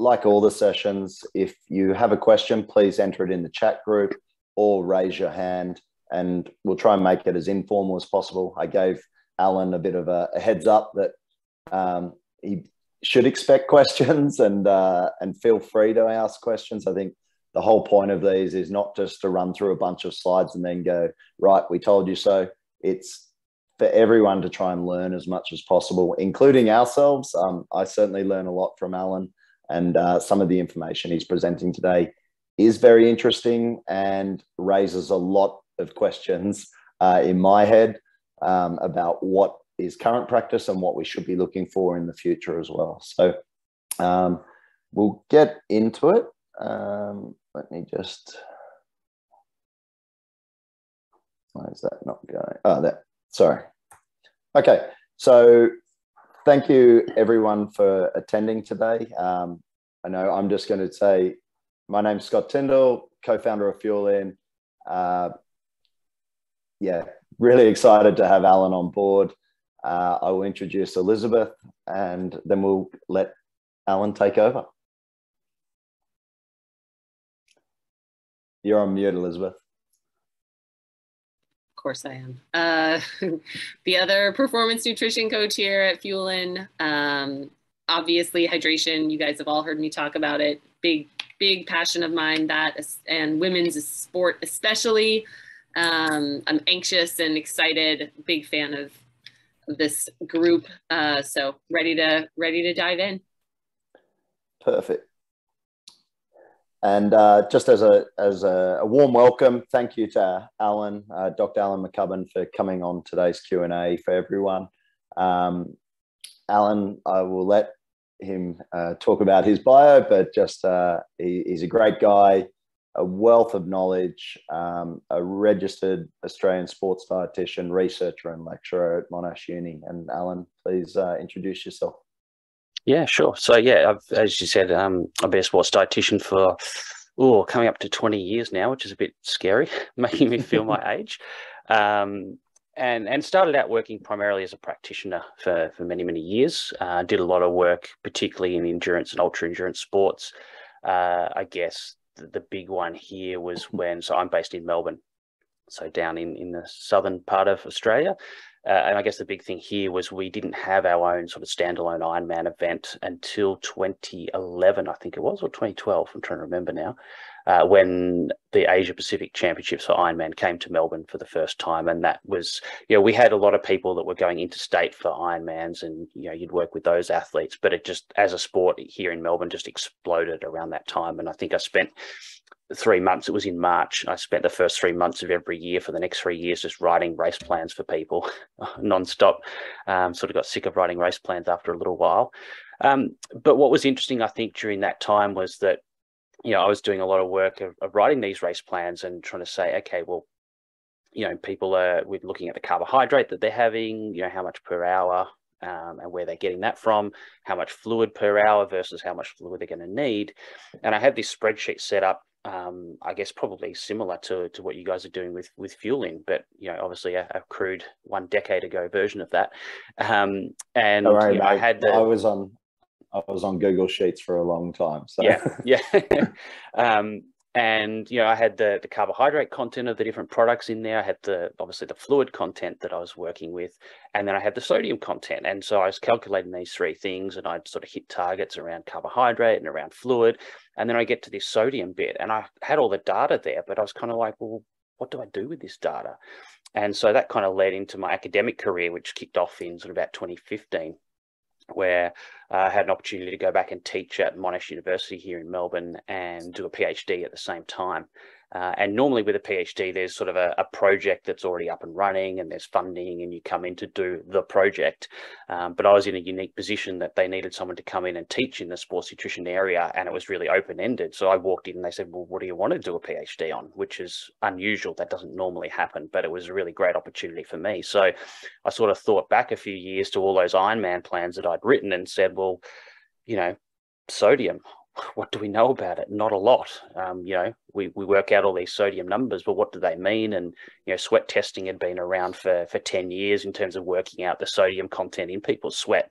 like all the sessions, if you have a question, please enter it in the chat group or raise your hand and we'll try and make it as informal as possible. I gave Alan a bit of a, a heads up that um, he should expect questions and uh, and feel free to ask questions. I think the whole point of these is not just to run through a bunch of slides and then go right. We told you so. It's for everyone to try and learn as much as possible, including ourselves. Um, I certainly learn a lot from Alan, and uh, some of the information he's presenting today is very interesting and raises a lot of questions uh, in my head um, about what is current practice and what we should be looking for in the future as well. So um, we'll get into it. Um, let me just, why is that not going? Oh, that, sorry. Okay, so thank you everyone for attending today. Um, I know I'm just going to say, my name's Scott Tindal, co-founder of Fuelin. Uh, yeah, really excited to have Alan on board. Uh, I will introduce Elizabeth and then we'll let Alan take over. You're on mute, Elizabeth. Course I am. Uh, the other performance nutrition coach here at Fuelin. Um, obviously, hydration, you guys have all heard me talk about it. Big, big passion of mine, that and women's sport especially. Um, I'm anxious and excited, big fan of, of this group. Uh, so ready to ready to dive in. Perfect. And uh, just as a as a, a, warm welcome, thank you to Alan, uh, Dr. Alan McCubbin, for coming on today's Q and A for everyone. Um, Alan, I will let him uh, talk about his bio, but just uh, he, he's a great guy a wealth of knowledge, um, a registered Australian sports dietitian, researcher, and lecturer at Monash Uni. And Alan, please uh, introduce yourself. Yeah, sure. So yeah, I've, as you said, um, I've been a sports dietitian for oh, coming up to twenty years now, which is a bit scary, making me feel my age. Um, and and started out working primarily as a practitioner for for many many years. Uh, did a lot of work, particularly in endurance and ultra endurance sports. Uh, I guess the big one here was when, so I'm based in Melbourne, so down in, in the southern part of Australia. Uh, and I guess the big thing here was we didn't have our own sort of standalone Ironman event until 2011, I think it was, or 2012. I'm trying to remember now uh, when the Asia Pacific Championships for Ironman came to Melbourne for the first time. And that was, you know, we had a lot of people that were going interstate for Ironmans and, you know, you'd work with those athletes. But it just, as a sport here in Melbourne, just exploded around that time. And I think I spent three months, it was in March. I spent the first three months of every year for the next three years just writing race plans for people nonstop. Um, sort of got sick of writing race plans after a little while. Um, but what was interesting, I think, during that time was that you know, I was doing a lot of work of, of, writing these race plans and trying to say, okay, well, you know, people are we're looking at the carbohydrate that they're having, you know, how much per hour um, and where they're getting that from, how much fluid per hour versus how much fluid they're going to need. And I had this spreadsheet set up, um, I guess probably similar to, to what you guys are doing with with Fuelin, but you know, obviously a, a crude one decade ago version of that. Um, and you know, I had the, I was on I was on Google Sheets for a long time. So yeah, yeah. um, and you know, I had the the carbohydrate content of the different products in there. I had the obviously the fluid content that I was working with, and then I had the sodium content. And so I was calculating these three things, and I'd sort of hit targets around carbohydrate and around fluid. And then I get to this sodium bit, and I had all the data there, but I was kind of like, well, what do I do with this data? And so that kind of led into my academic career, which kicked off in sort of about 2015 where I had an opportunity to go back and teach at Monash University here in Melbourne and do a PhD at the same time. Uh, and normally with a PhD, there's sort of a, a, project that's already up and running and there's funding and you come in to do the project. Um, but I was in a unique position that they needed someone to come in and teach in the sports nutrition area and it was really open-ended. So I walked in and they said, well, what do you want to do a PhD on? Which is unusual. That doesn't normally happen, but it was a really great opportunity for me. So I sort of thought back a few years to all those Ironman plans that I'd written and said, well, you know, sodium what do we know about it? Not a lot. Um, you know, we, we work out all these sodium numbers, but what do they mean? And you know, sweat testing had been around for for ten years in terms of working out the sodium content in people's sweat.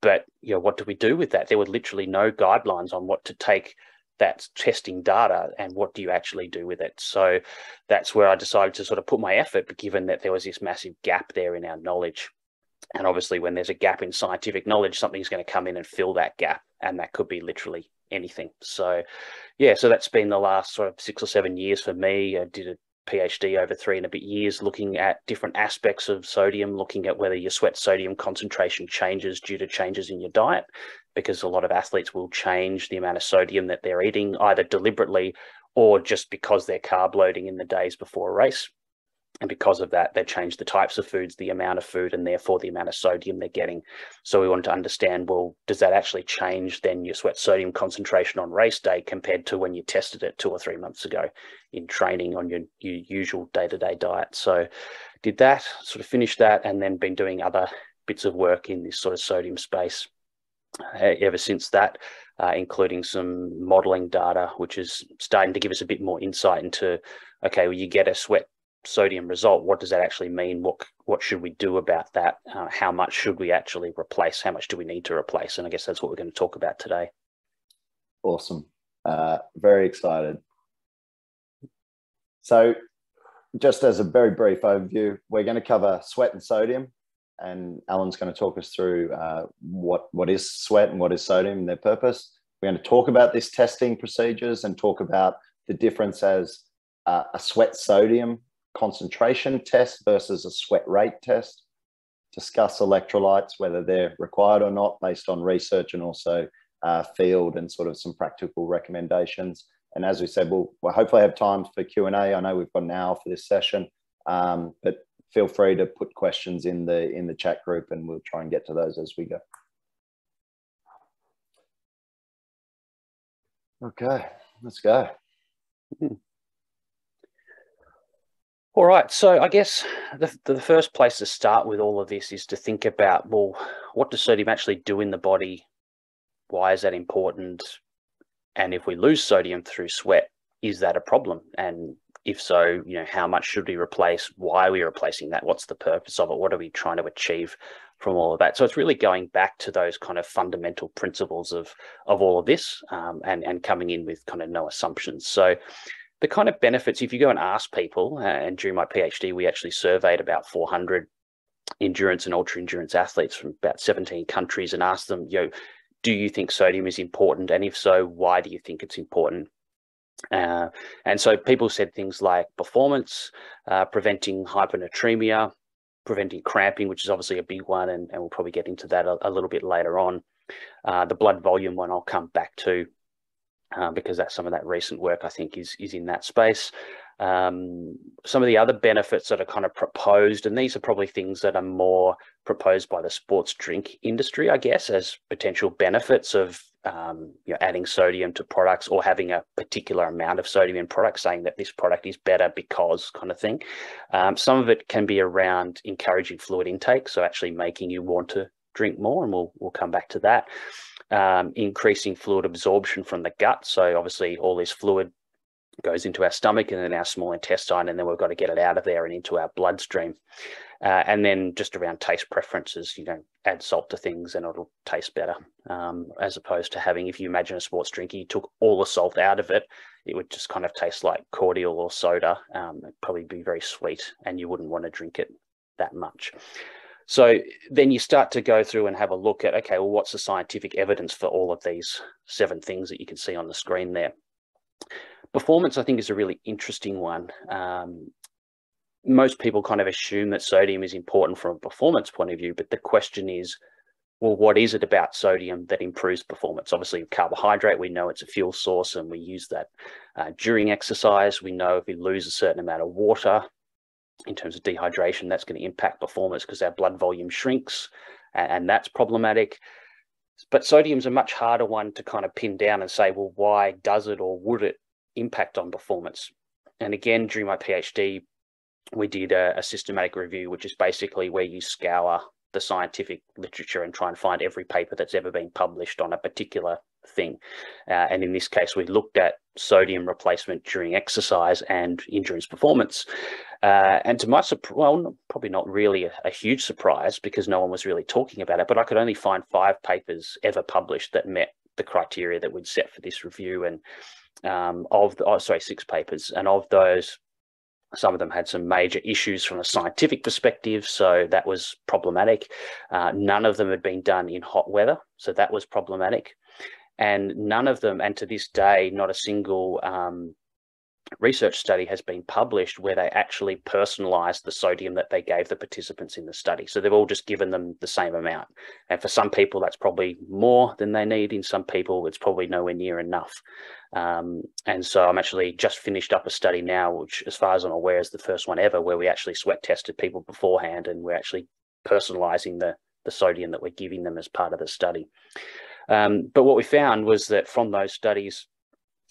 but you know, what do we do with that? There were literally no guidelines on what to take that testing data and what do you actually do with it. So that's where I decided to sort of put my effort, given that there was this massive gap there in our knowledge. And obviously, when there's a gap in scientific knowledge, something's going to come in and fill that gap. And that could be literally anything. So, yeah, so that's been the last sort of six or seven years for me. I did a PhD over three and a bit years looking at different aspects of sodium, looking at whether your sweat sodium concentration changes due to changes in your diet, because a lot of athletes will change the amount of sodium that they're eating either deliberately or just because they're carb loading in the days before a race. And because of that, they change the types of foods, the amount of food, and therefore the amount of sodium they're getting. So we wanted to understand well, does that actually change then your sweat sodium concentration on race day compared to when you tested it two or three months ago in training on your, your usual day to day diet? So did that, sort of finished that, and then been doing other bits of work in this sort of sodium space uh, ever since that. Uh, including some modeling data, which is starting to give us a bit more insight into okay, well, you get a sweat sodium result, what does that actually mean? What what should we do about that? Uh, how much should we actually replace? How much do we need to replace? And I guess that's what we're going to talk about today. Awesome. Uh, very excited. So, just as a very brief overview, we're going to cover sweat and sodium, and Alan's going to talk us through uh, what what is sweat and what is sodium and their purpose. We're going to talk about this testing procedures and talk about the difference as uh, a sweat sodium concentration test versus a sweat rate test, discuss electrolytes, whether they're required or not based on research and also uh, field and sort of some practical recommendations. And as we said, we'll, we'll hopefully have time for Q&A. I know we've got an hour for this session, um, but feel free to put questions in the, in the chat group and we'll try and get to those as we go. Okay, let's go. All right. So I guess the, the first place to start with all of this is to think about well, what does sodium actually do in the body? Why is that important? And if we lose sodium through sweat, is that a problem? And if so, you know, how much should we replace? Why are we replacing that? What's the purpose of it? What are we trying to achieve from all of that? So it's really going back to those kind of fundamental principles of of all of this, um, and and coming in with kind of no assumptions. So the kind of benefits, if you go and ask people, uh, and during my PhD, we actually surveyed about 400 endurance and ultra endurance athletes from about 17 countries and asked them, you know, do you think sodium is important? And if so, why do you think it's important? Uh, and so people said things like performance, uh, preventing hyponatremia, preventing cramping, which is obviously a big one, and, and we'll probably get into that a, a little bit later on. Uh, the blood volume one I'll come back to uh, because that's some of that recent work I think is is in that space. Um, some of the other benefits that are kind of proposed, and these are probably things that are more proposed by the sports drink industry, I guess, as potential benefits of um, you know, adding sodium to products or having a particular amount of sodium in products, saying that this product is better because kind of thing. Um, some of it can be around encouraging fluid intake, so actually making you want to drink more, and we'll we'll come back to that um, increasing fluid absorption from the gut. So obviously all this fluid goes into our stomach and then our small intestine, and then we've got to get it out of there and into our bloodstream. Uh, and then just around taste preferences, you know, add salt to things and it'll taste better. Um, as opposed to having, if you imagine a sports drink, you took all the salt out of it, it would just kind of taste like cordial or soda. Um, it'd probably be very sweet, and you wouldn't want to drink it that much. So then you start to go through and have a look at, okay, well, what's the scientific evidence for all of these seven things that you can see on the screen there? Performance, I think, is a really interesting one. Um, most people kind of assume that sodium is important from a performance point of view, but the question is, well, what is it about sodium that improves performance? Obviously, carbohydrate, we know it's a fuel source and we use that uh, during exercise. We know if we lose a certain amount of water, in terms of dehydration, that's going to impact performance because our blood volume shrinks, and, and that's problematic. But sodium's a much harder one to kind of pin down and say, well, why does it or would it impact on performance? And again, during my PhD, we did a, a systematic review, which is basically where you scour the scientific literature and try and find every paper that's ever been published on a particular thing. Uh, and in this case, we looked at sodium replacement during exercise and endurance performance. Uh, and to my surprise, well, probably not really a, a, huge surprise because no one was really talking about it, but I could only find five papers ever published that met the criteria that we'd set for this review. And um, of the, oh, sorry, six papers. And of those, some of them had some major issues from a scientific perspective, so that was problematic. Uh, none of them had been done in hot weather, so that was problematic. And none of them, and to this day, not a single um, research study has been published where they actually personalized the sodium that they gave the participants in the study. So they've all just given them the same amount. And for some people, that's probably more than they need. In some people, it's probably nowhere near enough. Um, and so I'm actually just finished up a study now, which, as far as I'm aware, is the first one ever where we actually sweat tested people beforehand and we're actually personalizing the, the sodium that we're giving them as part of the study. Um, but what we found was that from those studies,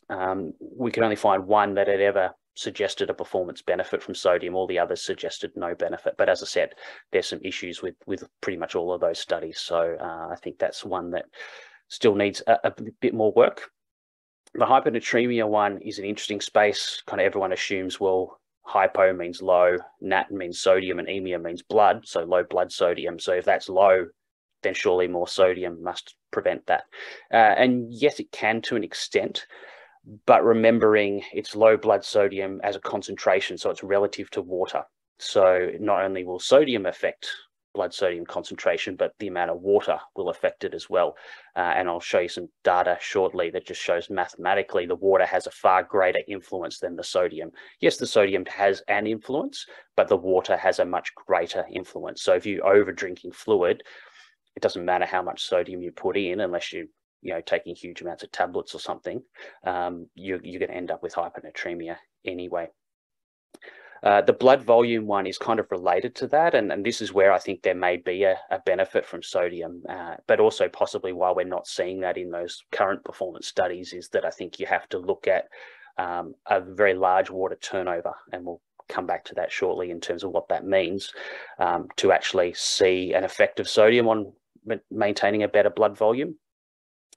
um, we could only find one that had ever suggested a performance benefit from sodium. All the others suggested no benefit. But as I said, there's some issues with with pretty much all of those studies. So uh, I think that's one that still needs a, a bit more work. The hyponatremia one is an interesting space. Kind of everyone assumes, well, hypo means low, nat means sodium, and emia means blood, so low blood sodium. So if that's low, then surely more sodium must prevent that. Uh, and yes, it can to an extent, but remembering it's low blood sodium as a concentration, so it's relative to water. So not only will sodium affect blood sodium concentration, but the amount of water will affect it as well. Uh, and I'll show you some data shortly that just shows mathematically the water has a far greater influence than the sodium. Yes, the sodium has an influence, but the water has a much greater influence. So if you over drinking fluid, it doesn't matter how much sodium you put in unless you you know, taking huge amounts of tablets or something, um, you're, you're going to end up with hyponatremia anyway. Uh, the blood volume one is kind of related to that, and, and this is where I think there may be a, a benefit from sodium, uh, but also possibly why we're not seeing that in those current performance studies is that I think you have to look at um, a very large water turnover, and we'll come back to that shortly in terms of what that means um, to actually see an effect of sodium on maintaining a better blood volume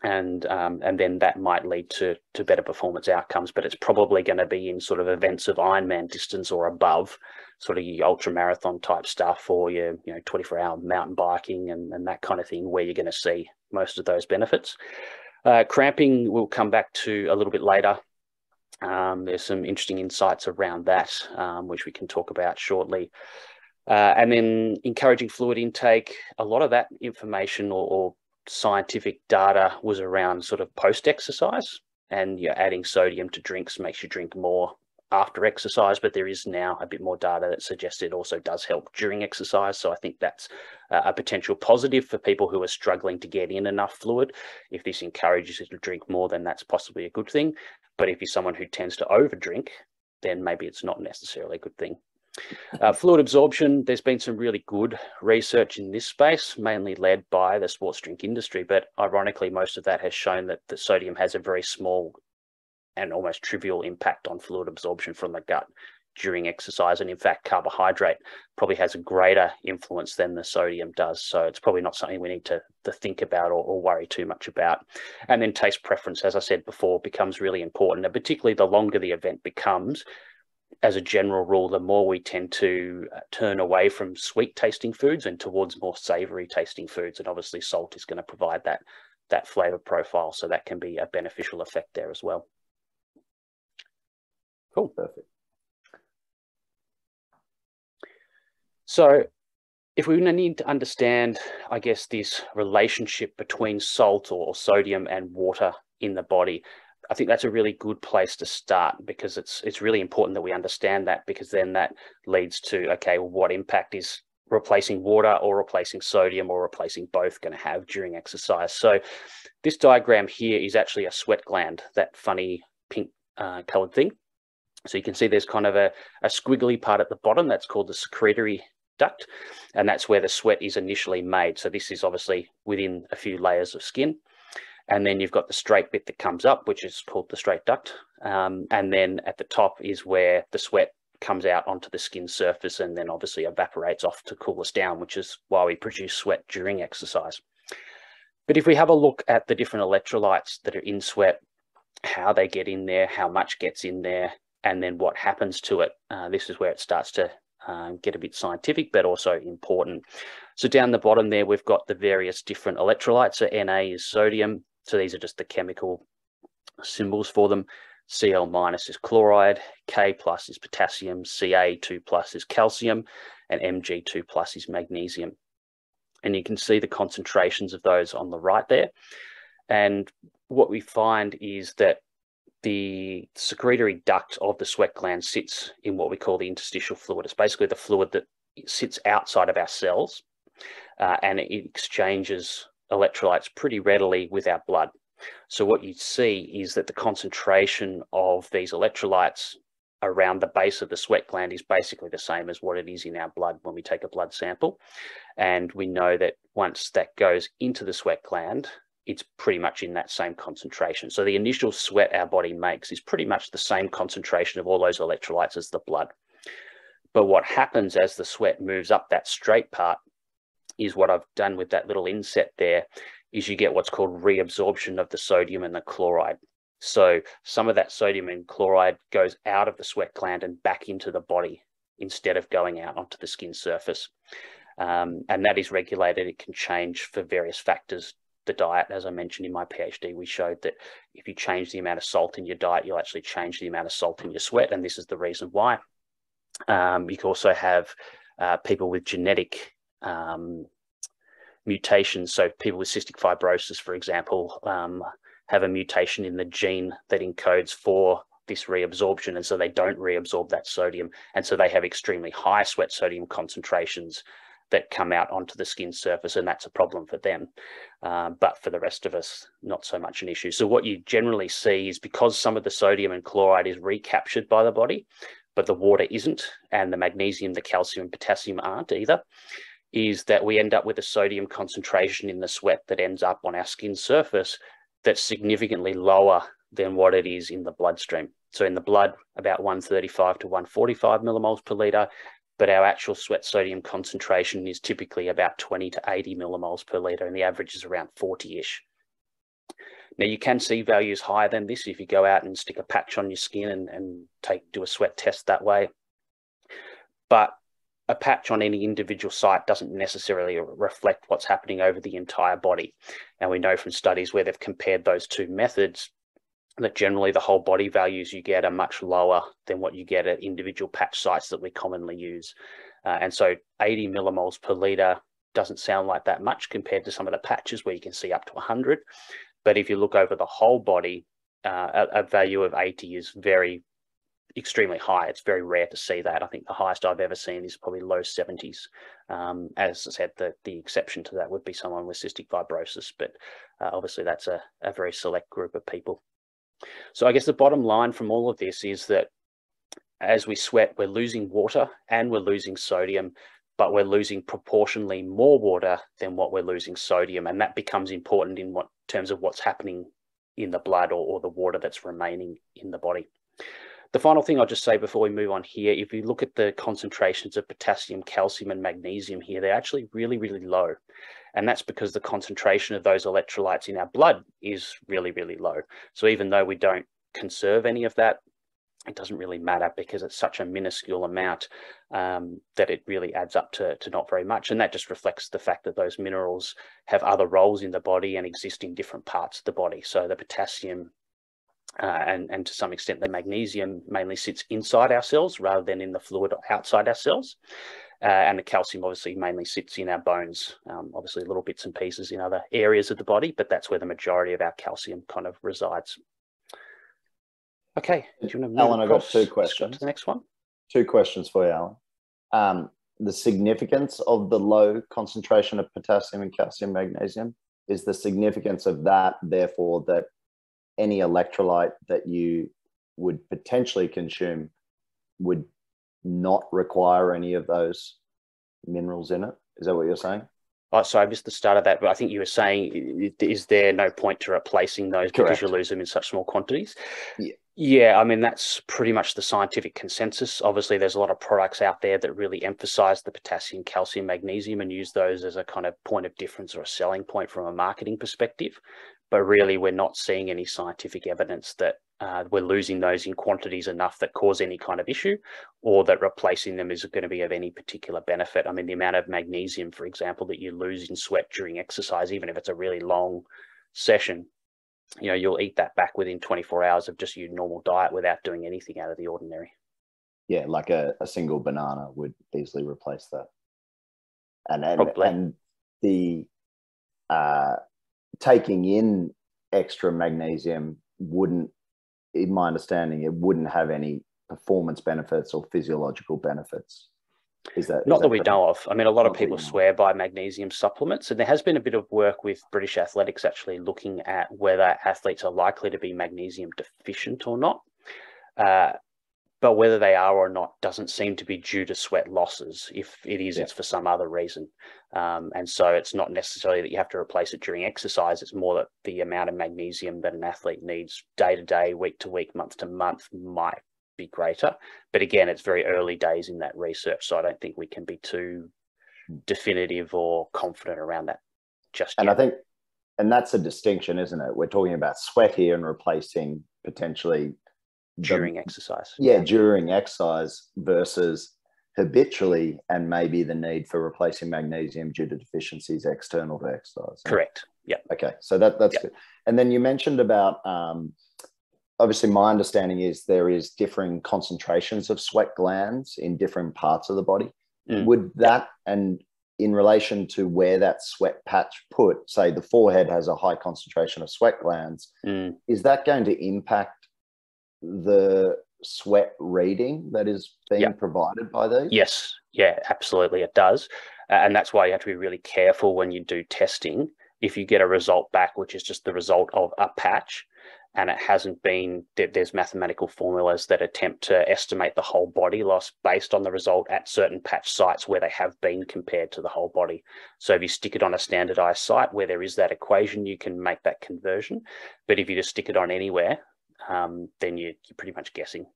and um, and then that might lead to to better performance outcomes. But it's probably going to be in sort of events of Ironman distance or above, sort of your ultra marathon type stuff, or your you know 24 hour mountain biking and, and that kind of thing, where you're going to see most of those benefits. Uh, cramping we'll come back to a little bit later. Um, there's some interesting insights around that, um, which we can talk about shortly. Uh, and then encouraging fluid intake, a lot of that information or, or scientific data was around sort of post exercise and you're adding sodium to drinks makes you drink more after exercise, but there is now a bit more data that suggests it also does help during exercise. So I think that's a potential positive for people who are struggling to get in enough fluid. If this encourages you to drink more, then that's possibly a good thing. But if you're someone who tends to overdrink, then maybe it's not necessarily a good thing. Uh, fluid absorption, there's been some really good research in this space, mainly led by the sports drink industry, but ironically, most of that has shown that the sodium has a very small and almost trivial impact on fluid absorption from the gut during exercise. And in fact, carbohydrate probably has a greater influence than the sodium does. So it's probably not something we need to, to think about or, or worry too much about. And then taste preference, as I said before, becomes really important. And particularly the longer the event becomes, as a general rule, the more we tend to uh, turn away from sweet tasting foods and towards more savory tasting foods. And obviously salt is going to provide that, that flavor profile. So that can be a beneficial effect there as well. Cool. Perfect. So if we need to understand, I guess, this relationship between salt or sodium and water in the body, I think that's a really good place to start because it's it's really important that we understand that because then that leads to okay, well, what impact is replacing water or replacing sodium or replacing both going to have during exercise. So this diagram here is actually a sweat gland, that funny pink uh, colored thing. So you can see there's kind of a, a squiggly part at the bottom that's called the secretory duct, and that's where the sweat is initially made. So this is obviously within a few layers of skin. And then you've got the straight bit that comes up, which is called the straight duct. Um, and then at the top is where the sweat comes out onto the skin surface and then obviously evaporates off to cool us down, which is why we produce sweat during exercise. But if we have a look at the different electrolytes that are in sweat, how they get in there, how much gets in there, and then what happens to it, uh, this is where it starts to um, get a bit scientific, but also important. So down the bottom there, we've got the various different electrolytes. So Na is sodium. So these are just the chemical symbols for them. Cl minus is chloride, K plus is potassium, Ca2 plus is calcium, and Mg2 plus is magnesium. And you can see the concentrations of those on the right there. And what we find is that the secretory duct of the sweat gland sits in what we call the interstitial fluid. It's basically the fluid that sits outside of our cells uh, and it exchanges electrolytes pretty readily with our blood. So what you see is that the concentration of these electrolytes around the base of the sweat gland is basically the same as what it is in our blood when we take a blood sample. And we know that once that goes into the sweat gland, it's pretty much in that same concentration. So the initial sweat our body makes is pretty much the same concentration of all those electrolytes as the blood. But what happens as the sweat moves up that straight part is what I've done with that little inset there is you get what's called reabsorption of the sodium and the chloride. So some of that sodium and chloride goes out of the sweat gland and back into the body instead of going out onto the skin surface. Um, and that is regulated. It can change for various factors the diet, as I mentioned in my PhD, we showed that if you change the amount of salt in your diet, you'll actually change the amount of salt in your sweat. And this is the reason why. Um, you can also have uh, people with genetic um, mutations. So people with cystic fibrosis, for example, um, have a mutation in the gene that encodes for this reabsorption. And so they don't reabsorb that sodium. And so they have extremely high sweat sodium concentrations that come out onto the skin surface, and that's a problem for them. Uh, but for the rest of us, not so much an issue. So what you generally see is because some of the sodium and chloride is recaptured by the body, but the water isn't, and the magnesium, the calcium, and potassium aren't either, is that we end up with a sodium concentration in the sweat that ends up on our skin surface that's significantly lower than what it is in the bloodstream. So in the blood, about 135 to 145 millimoles per liter but our actual sweat sodium concentration is typically about 20 to 80 millimoles per litre, and the average is around 40-ish. Now you can see values higher than this if you go out and stick a patch on your skin and, and take do a sweat test that way. But a patch on any individual site doesn't necessarily reflect what's happening over the entire body. And we know from studies where they've compared those two methods that generally the whole body values you get are much lower than what you get at individual patch sites that we commonly use. Uh, and so 80 millimoles per litre doesn't sound like that much compared to some of the patches where you can see up to 100. But if you look over the whole body, uh, a, a, value of 80 is very, extremely high. It's very rare to see that. I think the highest I've ever seen is probably low 70s. Um, as I said, the, the exception to that would be someone with cystic fibrosis, but uh, obviously that's a, a very select group of people. So I guess the bottom line from all of this is that as we sweat, we're losing water and we're losing sodium, but we're losing proportionally more water than what we're losing sodium. And that becomes important in what terms of what's happening in the blood or, or the water that's remaining in the body. The final thing I'll just say before we move on here, if you look at the concentrations of potassium, calcium, and magnesium here, they're actually really, really low. And that's because the concentration of those electrolytes in our blood is really, really low. So even though we don't conserve any of that, it doesn't really matter because it's such a minuscule amount um, that it really adds up to, to not very much. And that just reflects the fact that those minerals have other roles in the body and exist in different parts of the body. So the potassium uh, and, and to some extent the magnesium mainly sits inside our cells rather than in the fluid outside our cells. Uh, and the calcium obviously mainly sits in our bones, um, obviously little bits and pieces in other areas of the body, but that's where the majority of our calcium kind of resides. Okay, do you want to Alan, I've got two questions. the next one. Two questions for you, Alan. Um, the significance of the low concentration of potassium and calcium magnesium is the significance of that, therefore, that any electrolyte that you would potentially consume would not require any of those minerals in it. Is that what you're saying? Oh, so I missed the start of that, but I think you were saying, is there no point to replacing those Correct. because you lose them in such small quantities? Yeah. Yeah, I mean, that's pretty much the scientific consensus. Obviously, there's a lot of products out there that really emphasize the potassium, calcium, magnesium and use those as a kind of point of difference or a selling point from a marketing perspective. But really, we're not seeing any scientific evidence that uh, we're losing those in quantities enough that cause any kind of issue or that replacing them is going to be of any particular benefit. I mean, the amount of magnesium, for example, that you lose in sweat during exercise, even if it's a really long session, you know, you'll eat that back within 24 hours of just your normal diet without doing anything out of the ordinary. Yeah, like a, a single banana would easily replace that. And and, and the uh, taking in extra magnesium wouldn't, in my understanding, it wouldn't have any performance benefits or physiological benefits. Is that not is that, that we know of? I mean, a lot of people swear by magnesium supplements, and there has been a bit of work with British Athletics actually looking at whether athletes are likely to be magnesium deficient or not. Uh, but whether they are or not doesn't seem to be due to sweat losses. If it is, yeah. it's for some other reason. Um, and so it's not necessarily that you have to replace it during exercise. It's more that the amount of magnesium that an athlete needs day to day, week to week, month to month might be greater. But again, it's very early days in that research, so I don't think we can be too definitive or confident around that just and yet. I think, and that's a distinction, isn't it? We're talking about sweat here and replacing potentially during exercise. Yeah, during exercise versus habitually and maybe the need for replacing magnesium due to deficiencies external to exercise. Correct. Yeah. Okay. So that that's yep. good. And then you mentioned about um, obviously my understanding is there is differing concentrations of sweat glands in different parts of the body mm. would that and in relation to where that sweat patch put say the forehead has a high concentration of sweat glands mm. is that going to impact the sweat reading that is being yep. provided by these? Yes. Yeah absolutely it does. And that's why you have to be really careful when you do testing. If you get a result back which is just the result of a patch and it hasn't been there's mathematical formulas that attempt to estimate the whole body loss based on the result at certain patch sites where they have been compared to the whole body. So if you stick it on a standardized site where there is that equation you can make that conversion. But if you just stick it on anywhere um, then you, you're pretty much guessing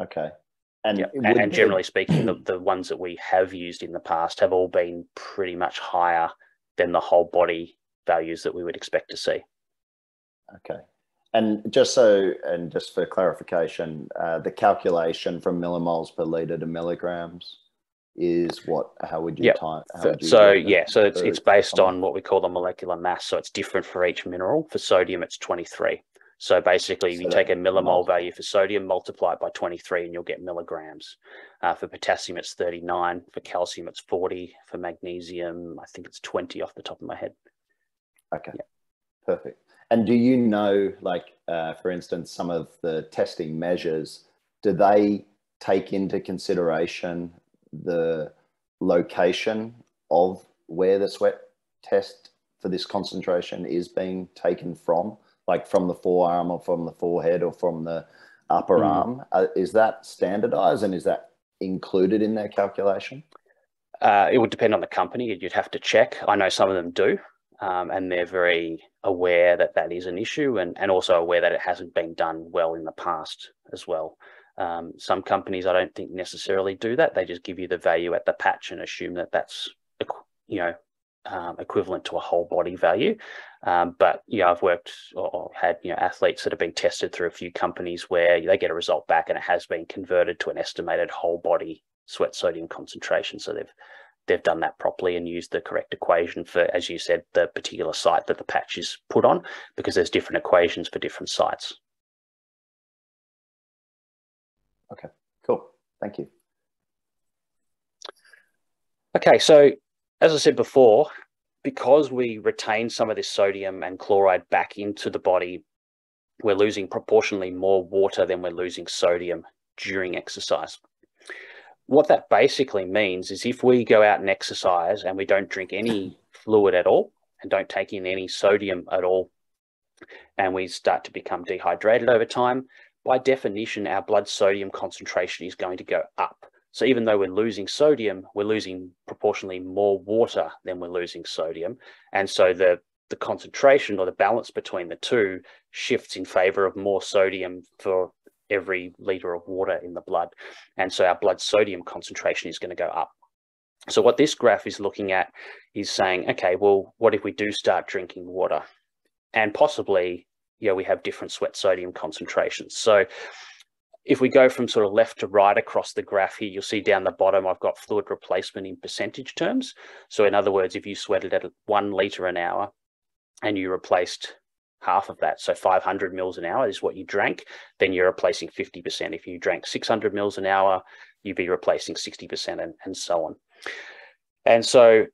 okay and, yep. and, and generally speaking the, the ones that we have used in the past have all been pretty much higher than the whole body values that we would expect to see okay and just so, and just for clarification, uh, the calculation from millimoles per liter to milligrams is what? How would you yep. time? So, so yeah, so it's it's based on what we call the molecular mass. So it's different for each mineral. For sodium, it's twenty three. So basically, so you take a millimole value for sodium, multiply it by 23, and you'll get milligrams. Uh, for potassium, it's 39. For calcium, it's 40. For magnesium, I think it's 20 off the top of my head. Okay, yeah. perfect. And do you know, like, uh, for instance, some of the testing measures, do they take into consideration the location of where the sweat test for this concentration is being taken from, like from the forearm or from the forehead or from the upper mm. arm? Uh, is that standardized and is that included in their calculation? Uh, it would depend on the company. You'd have to check. I know some of them do um, and they're very aware that that is an issue and, and also aware that it hasn't been done well in the past as well. Um, some companies, I don't think necessarily do that. They just give you the value at the patch and assume that that's, you know, um, equivalent to a whole body value. Um, but you know, I've worked or had you know athletes that have been tested through a few companies where they get a result back and it has been converted to an estimated whole body sweat sodium concentration. So they've they've done that properly and used the correct equation for, as you said, the particular site that the patch is put on, because there's different equations for different sites. Okay, cool. Thank you. Okay, so as I said before, because we retain some of this sodium and chloride back into the body, we're losing proportionally more water than we're losing sodium during exercise what that basically means is if we go out and exercise and we don't drink any fluid at all and don't take in any sodium at all, and we start to become dehydrated over time, by definition, our blood sodium concentration is going to go up. So even though we're losing sodium, we're losing proportionally more water than we're losing sodium. And so the the concentration or the balance between the two shifts in favor of more sodium for every liter of water in the blood. And so our blood sodium concentration is going to go up. So what this graph is looking at is saying, okay, well, what if we do start drinking water? And possibly, you know, we have different sweat sodium concentrations. So if we go from sort of left to right across the graph here, you'll see down the bottom, I've got fluid replacement in percentage terms. So in other words, if you sweated at one liter an hour and you replaced half of that, so 500 mils an hour is what you drank, then you're replacing 50%. If you drank 600 mils an hour, you'd be replacing 60% and, and so on. And so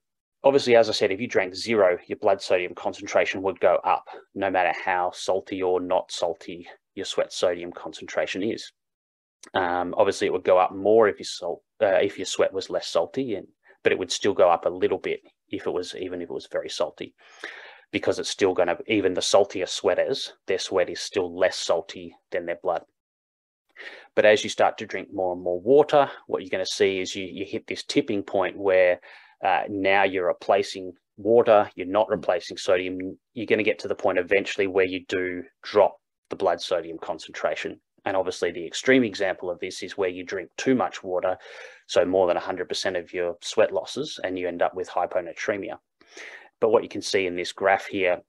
obviously, as I said, if you drank zero, your blood sodium concentration would go up, no matter how salty or not salty your sweat sodium concentration is. Um, obviously, it would go up more if your salt, uh, if your sweat was less salty, and but it would still go up a little bit if it was even if it was very salty, because it's still going to even the saltier sweaters, their sweat is still less salty than their blood. But as you start to drink more and more water, what you're going to see is you, you hit this tipping point where uh, now you're replacing water, you're not replacing sodium. You're going to get to the point eventually where you do drop the blood sodium concentration. And obviously, the extreme example of this is where you drink too much water, so more than 100% of your sweat losses, and you end up with hyponatremia. But what you can see in this graph here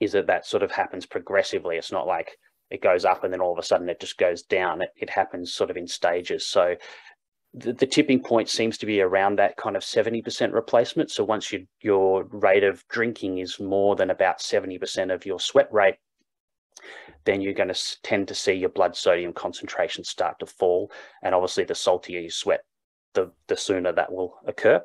is that that sort of happens progressively. It's not like it goes up and then all of a sudden it just goes down. It, it happens sort of in stages. So the, the, tipping point seems to be around that kind of 70% replacement. So once you, your rate of drinking is more than about 70% of your sweat rate, then you're going to tend to see your blood sodium concentration start to fall. And obviously, the saltier you sweat, the, the sooner that will occur.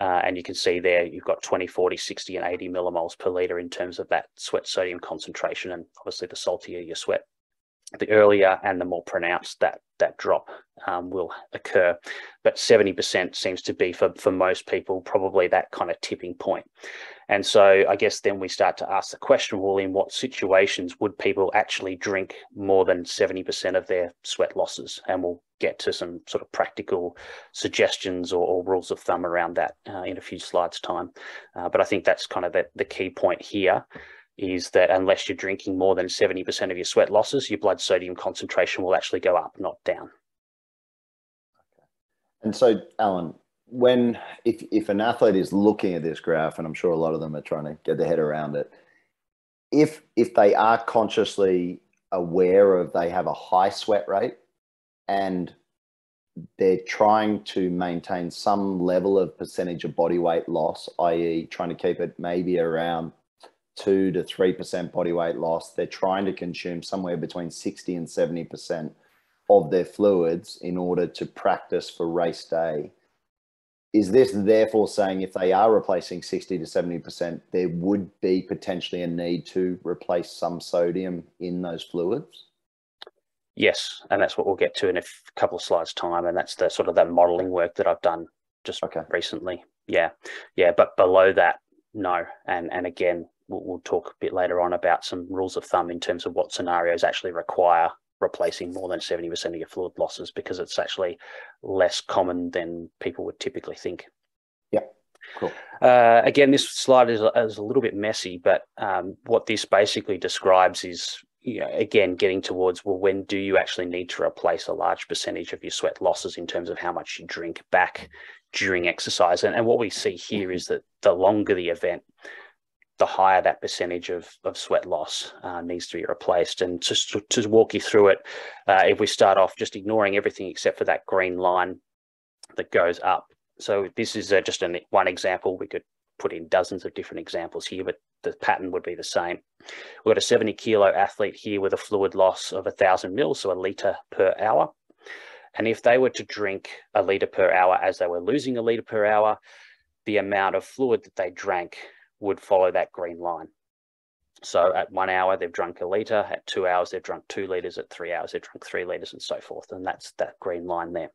Uh, and you can see there you've got 20, 40, 60, and 80 millimoles per liter in terms of that sweat sodium concentration. And obviously, the saltier you sweat, the earlier and the more pronounced that that drop um, will occur. But 70% seems to be for, for most people probably that kind of tipping point. And so I guess then we start to ask the question, well, in what situations would people actually drink more than 70% of their sweat losses? And we'll get to some sort of practical suggestions or, or rules of thumb around that uh, in a few slides time. Uh, but I think that's kind of the, the key point here is that unless you're drinking more than 70% of your sweat losses, your blood sodium concentration will actually go up, not down. And so, Alan, when if if an athlete is looking at this graph, and I'm sure a lot of them are trying to get their head around it, if if they are consciously aware of they have a high sweat rate and they're trying to maintain some level of percentage of body weight loss, i.e., trying to keep it maybe around two to three percent body weight loss. They're trying to consume somewhere between 60 and 70 percent of their fluids in order to practice for race day is this therefore saying if they are replacing 60 to 70%, there would be potentially a need to replace some sodium in those fluids? Yes, and that's what we'll get to in a couple of slides' time. And that's the sort of that modeling work that I've done just okay. recently. Yeah, yeah, but below that, no. And and again, we'll, we'll talk a bit later on about some rules of thumb in terms of what scenarios actually require replacing more than 70% of your fluid losses because it's actually less common than people would typically think. Yeah, cool. Uh, again, this slide is, is, a little bit messy, but um, what this basically describes is, you know, again, getting towards, well, when do you actually need to replace a large percentage of your sweat losses in terms of how much you drink back during exercise? And, and what we see here is that the longer the event, the higher that percentage of, of sweat loss uh, needs to be replaced. And just to, to walk you through it, uh, if we start off just ignoring everything except for that green line that goes up. So this is uh, just an, one example. We could put in dozens of different examples here, but the pattern would be the same. We've got a 70 kilo athlete here with a fluid loss of 1,000 mils, so a litre per hour. And if they were to drink a litre per hour as they were losing a litre per hour, the amount of fluid that they drank would follow that green line. So at one hour, they've drunk a litre. At two hours, they've drunk two litres. At three hours, they've drunk three litres and so forth. And that's that green line there.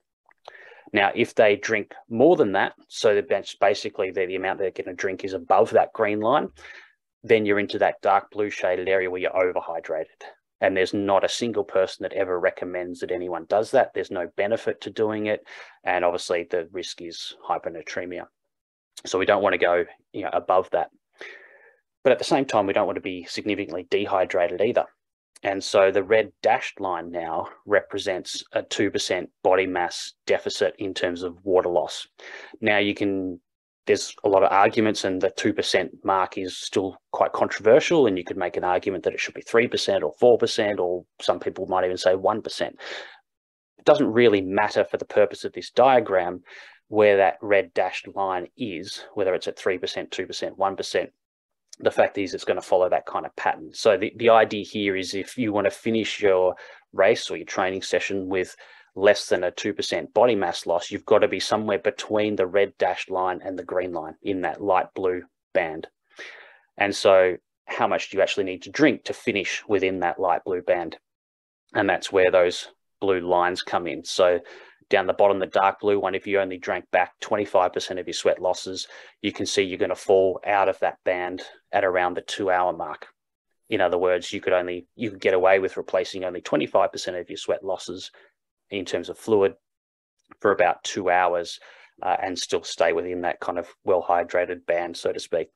Now, if they drink more than that, so that's basically the, the amount they're going to drink is above that green line, then you're into that dark blue shaded area where you're overhydrated. And there's not a single person that ever recommends that anyone does that. There's no benefit to doing it. And obviously, the risk is hyponatremia. So we don't want to go you know, above that. But at the same time, we don't want to be significantly dehydrated either. And so the red dashed line now represents a 2% body mass deficit in terms of water loss. Now you can, there's a lot of arguments and the 2% mark is still quite controversial and you could make an argument that it should be 3% or 4% or some people might even say 1%. It doesn't really matter for the purpose of this diagram where that red dashed line is, whether it's at 3%, 2%, 1%, the fact is it's going to follow that kind of pattern. So the, the idea here is if you want to finish your race or your training session with less than a 2% body mass loss, you've got to be somewhere between the red dashed line and the green line in that light blue band. And so how much do you actually need to drink to finish within that light blue band? And that's where those blue lines come in. So down the bottom, the dark blue one, if you only drank back 25% of your sweat losses, you can see you're going to fall out of that band at around the two hour mark. In other words, you could only you could get away with replacing only 25% of your sweat losses in terms of fluid for about two hours uh, and still stay within that kind of well hydrated band, so to speak.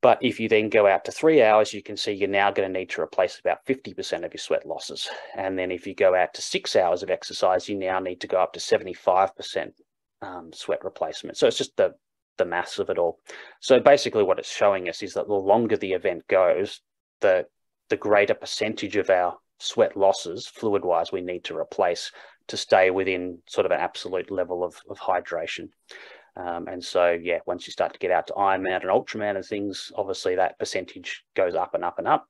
But if you then go out to three hours, you can see you're now going to need to replace about 50% of your sweat losses. And then if you go out to six hours of exercise, you now need to go up to 75% um, sweat replacement. So it's just the, the maths of it all. So basically what it's showing us is that the longer the event goes, the, the greater percentage of our sweat losses, fluid-wise, we need to replace to stay within sort of an absolute level of, of hydration. Um, and so, yeah, once you start to get out to Ironman and Ultraman and things, obviously that percentage goes up and up and up.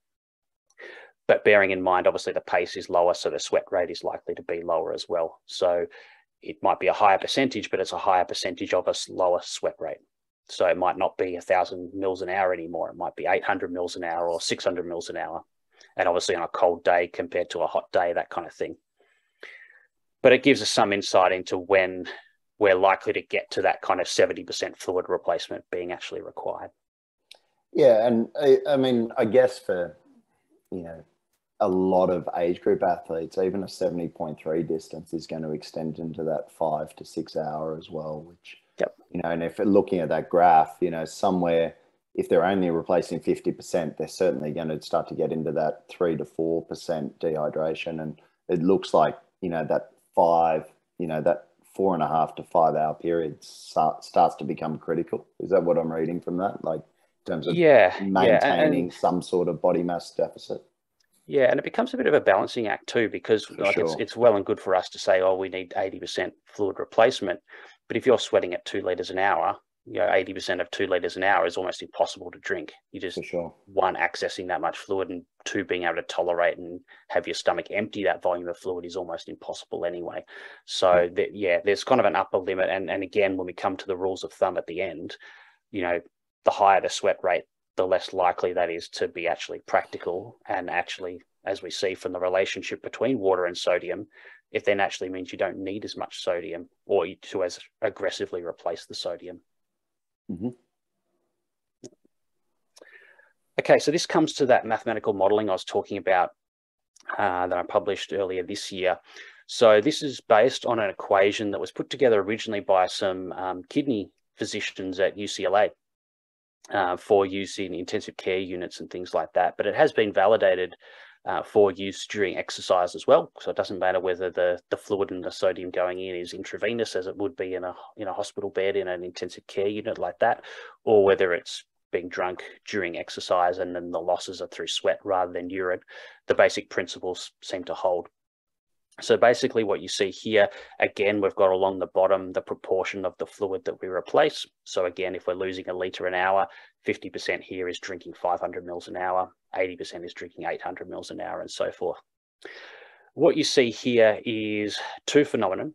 But bearing in mind, obviously the pace is lower, so the sweat rate is likely to be lower as well. So it might be a higher percentage, but it's a higher percentage of a lower sweat rate. So it might not be a thousand mils an hour anymore. It might be 800 mils an hour or 600 mils an hour. And obviously on a cold day compared to a hot day, that kind of thing. But it gives us some insight into when we're likely to get to that kind of 70% fluid replacement being actually required. Yeah, and I, I, mean, I guess for you know a lot of age group athletes, even a 70.3 distance is going to extend into that five to six hour as well, which yep. you know, and if looking at that graph, you know, somewhere if they're only replacing 50%, they're certainly going to start to get into that three to four percent dehydration. And it looks like, you know, that five, you know, that four and a half to five hour period starts to become critical. Is that what I'm reading from that? Like in terms of yeah, maintaining yeah, some sort of body mass deficit? Yeah, and it becomes a bit of a balancing act too, because like sure. it's, it's well and good for us to say, oh, we need 80% fluid replacement. But if you're sweating at two liters an hour, you know, 80% of two liters an hour is almost impossible to drink. You just, sure. one, accessing that much fluid, and two, being able to tolerate and have your stomach empty that volume of fluid is almost impossible anyway. So, that, yeah, there's kind of an upper limit. And, and again, when we come to the rules of thumb at the end, you know, the higher the sweat rate, the less likely that is to be actually practical. And actually, as we see from the relationship between water and sodium, it then actually means you don't need as much sodium or to as aggressively replace the sodium. Mm-hmm. Okay, so this comes to that mathematical modeling I was talking about uh, that I published earlier this year. So this is based on an equation that was put together originally by some um, kidney physicians at UCLA uh, for use in intensive care units and things like that. But it has been validated uh, for use during exercise as well. So it doesn't matter whether the, the fluid and the sodium going in is intravenous as it would be in a, in a hospital bed in an intensive care unit like that, or whether it's being drunk during exercise and then the losses are through sweat rather than urine. The basic principles seem to hold. So basically what you see here, again, we've got along the bottom the proportion of the fluid that we replace. So again, if we're losing a litre an hour, 50% here is drinking 500 mils an hour, 80% is drinking 800 mils an hour and so forth. What you see here is two phenomena.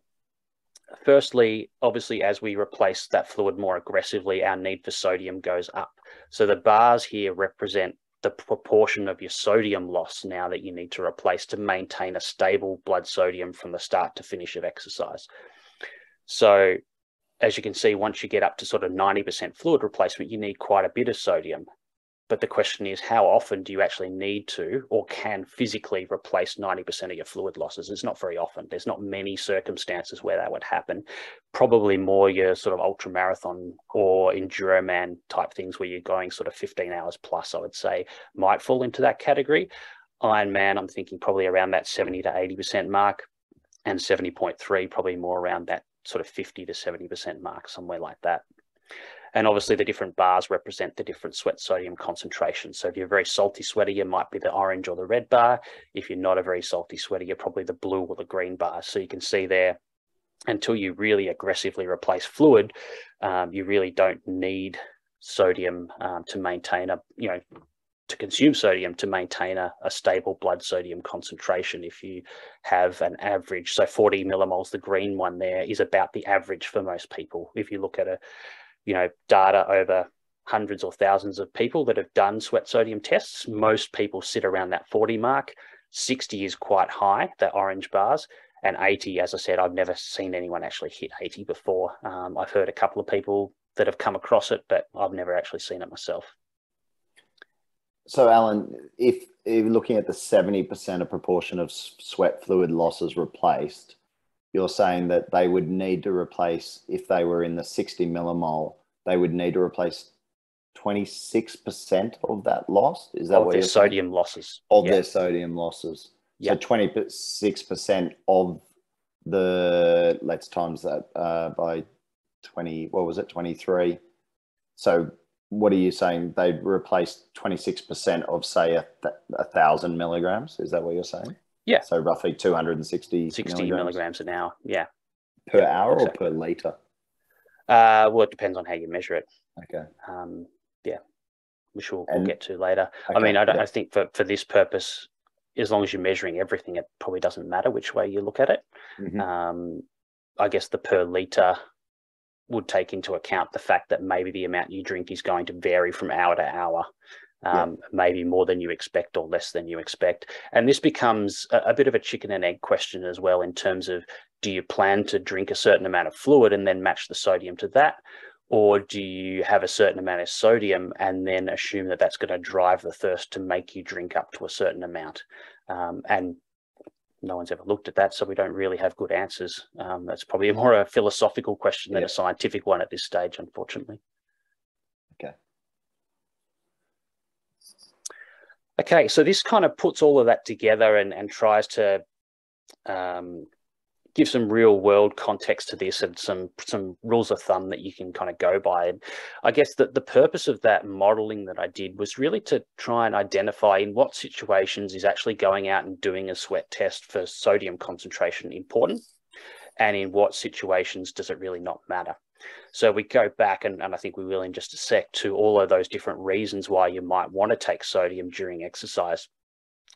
Firstly, obviously, as we replace that fluid more aggressively, our need for sodium goes up. So the bars here represent the proportion of your sodium loss now that you need to replace to maintain a stable blood sodium from the start to finish of exercise. So as you can see, once you get up to sort of 90% fluid replacement, you need quite a bit of sodium. But the question is, how often do you actually need to or can physically replace 90% of your fluid losses? It's not very often. There's not many circumstances where that would happen. Probably more your sort of ultra marathon or enduroman type things where you're going sort of 15 hours plus, I would say, might fall into that category. Ironman, I'm thinking probably around that 70 to 80% mark, and 70.3 probably more around that sort of 50 to 70% mark, somewhere like that. And obviously the different bars represent the different sweat sodium concentrations. So if you're a very salty sweater, you might be the orange or the red bar. If you're not a very salty sweater, you're probably the blue or the green bar. So you can see there, until you really aggressively replace fluid, um, you really don't need sodium um, to maintain a, you know, to consume sodium to maintain a, a, stable blood sodium concentration if you have an average so 40 millimoles the green one there is about the average for most people if you look at a you know, data over hundreds or thousands of people that have done sweat sodium tests. Most people sit around that 40 mark. 60 is quite high, the orange bars. And 80, as I said, I've never seen anyone actually hit 80 before. Um, I've heard a couple of people that have come across it, but I've never actually seen it myself. So, Alan, if, if looking at the 70% of proportion of sweat fluid losses replaced, you're saying that they would need to replace, if they were in the 60 millimole, they would need to replace 26% of that loss? Is that of what their sodium saying? losses? Of their sodium losses. Yeah. So 26% of the, let's times that uh, by 20, what was it, 23? So what are you saying? They replaced 26% of, say, a, a thousand milligrams? Is that what you're saying? Yeah. So roughly 260 60 milligrams, milligrams an hour. Yeah. per Yeah, hour exactly. or per liter? Uh, well, it depends on how you measure it. Okay. Um, yeah, which we'll, And- we'll get to later. I mean, I, don't, yeah. I think for, for this purpose, as long as you're measuring everything, it probably doesn't matter which way you look at it. Mhm. Um, I guess the per liter would take into account the fact that maybe the amount you drink is going to vary from hour to hour. Yeah. Um, maybe more than you expect or less than you expect. And this becomes a, a bit of a chicken and egg question as well in terms of do you plan to drink a certain amount of fluid and then match the sodium to that? Or do you have a certain amount of sodium and then assume that that's going to drive the thirst to make you drink up to a certain amount? Um, and no one's ever looked at that, so we don't really have good answers. Um, that's probably more a philosophical question than Yeah. a scientific one at this stage, unfortunately. Okay, so this kind of puts all of that together and, and tries to um, give some real world context to this and some some rules of thumb that you can kind of go by. And I guess that the purpose of that modeling that I did was really to try and identify in what situations is actually going out and doing a sweat test for sodium concentration important, and in what situations does it really not matter. So we go back, and, and I think we will in just a sec, to all of those different reasons why you might want to take sodium during exercise.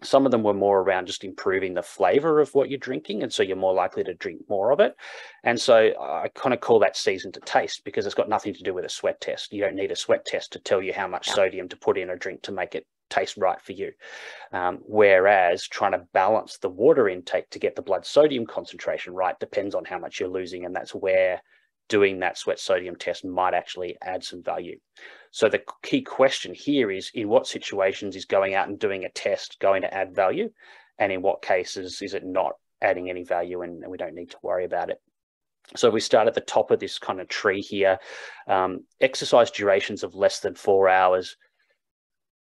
Some of them were more around just improving the flavor of what you're drinking. And so you're more likely to drink more of it. And so I kind of call that season to taste because it's got nothing to do with a sweat test. You don't need a sweat test to tell you how much sodium to put in a drink to make it taste right for you. Um, whereas trying to balance the water intake to get the blood sodium concentration right depends on how much you're losing. And that's where doing that sweat sodium test might actually add some value. So the key question here is in what situations is going out and doing a test going to add value? And in what cases is it not adding any value and, we don't need to worry about it? So we start at the top of this kind of tree here. Um, exercise durations of less than four hours.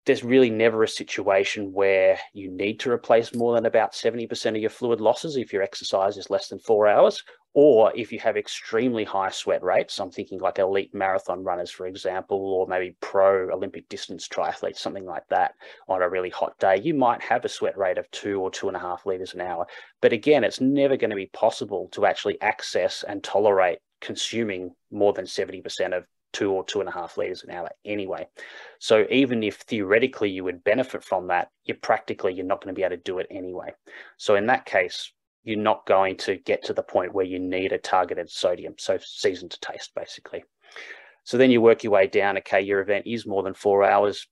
There's really never a situation where you need to replace more than about 70% of your fluid losses if your exercise is less than four hours or if you have extremely high sweat rates, I'm thinking like elite marathon runners, for example, or maybe pro Olympic distance triathletes, something like that, on a really hot day, you might have a sweat rate of two or two and a half liters an hour. But again, it's never going to be possible to actually access and tolerate consuming more than 70% of two or two and a half liters an hour anyway. So even if theoretically you would benefit from that, you're practically you're not going to be able to do it anyway. So in that case, you're not going to get to the point where you need a targeted sodium, so season to taste basically. So then you work your way down. Okay, your event is more than four hours.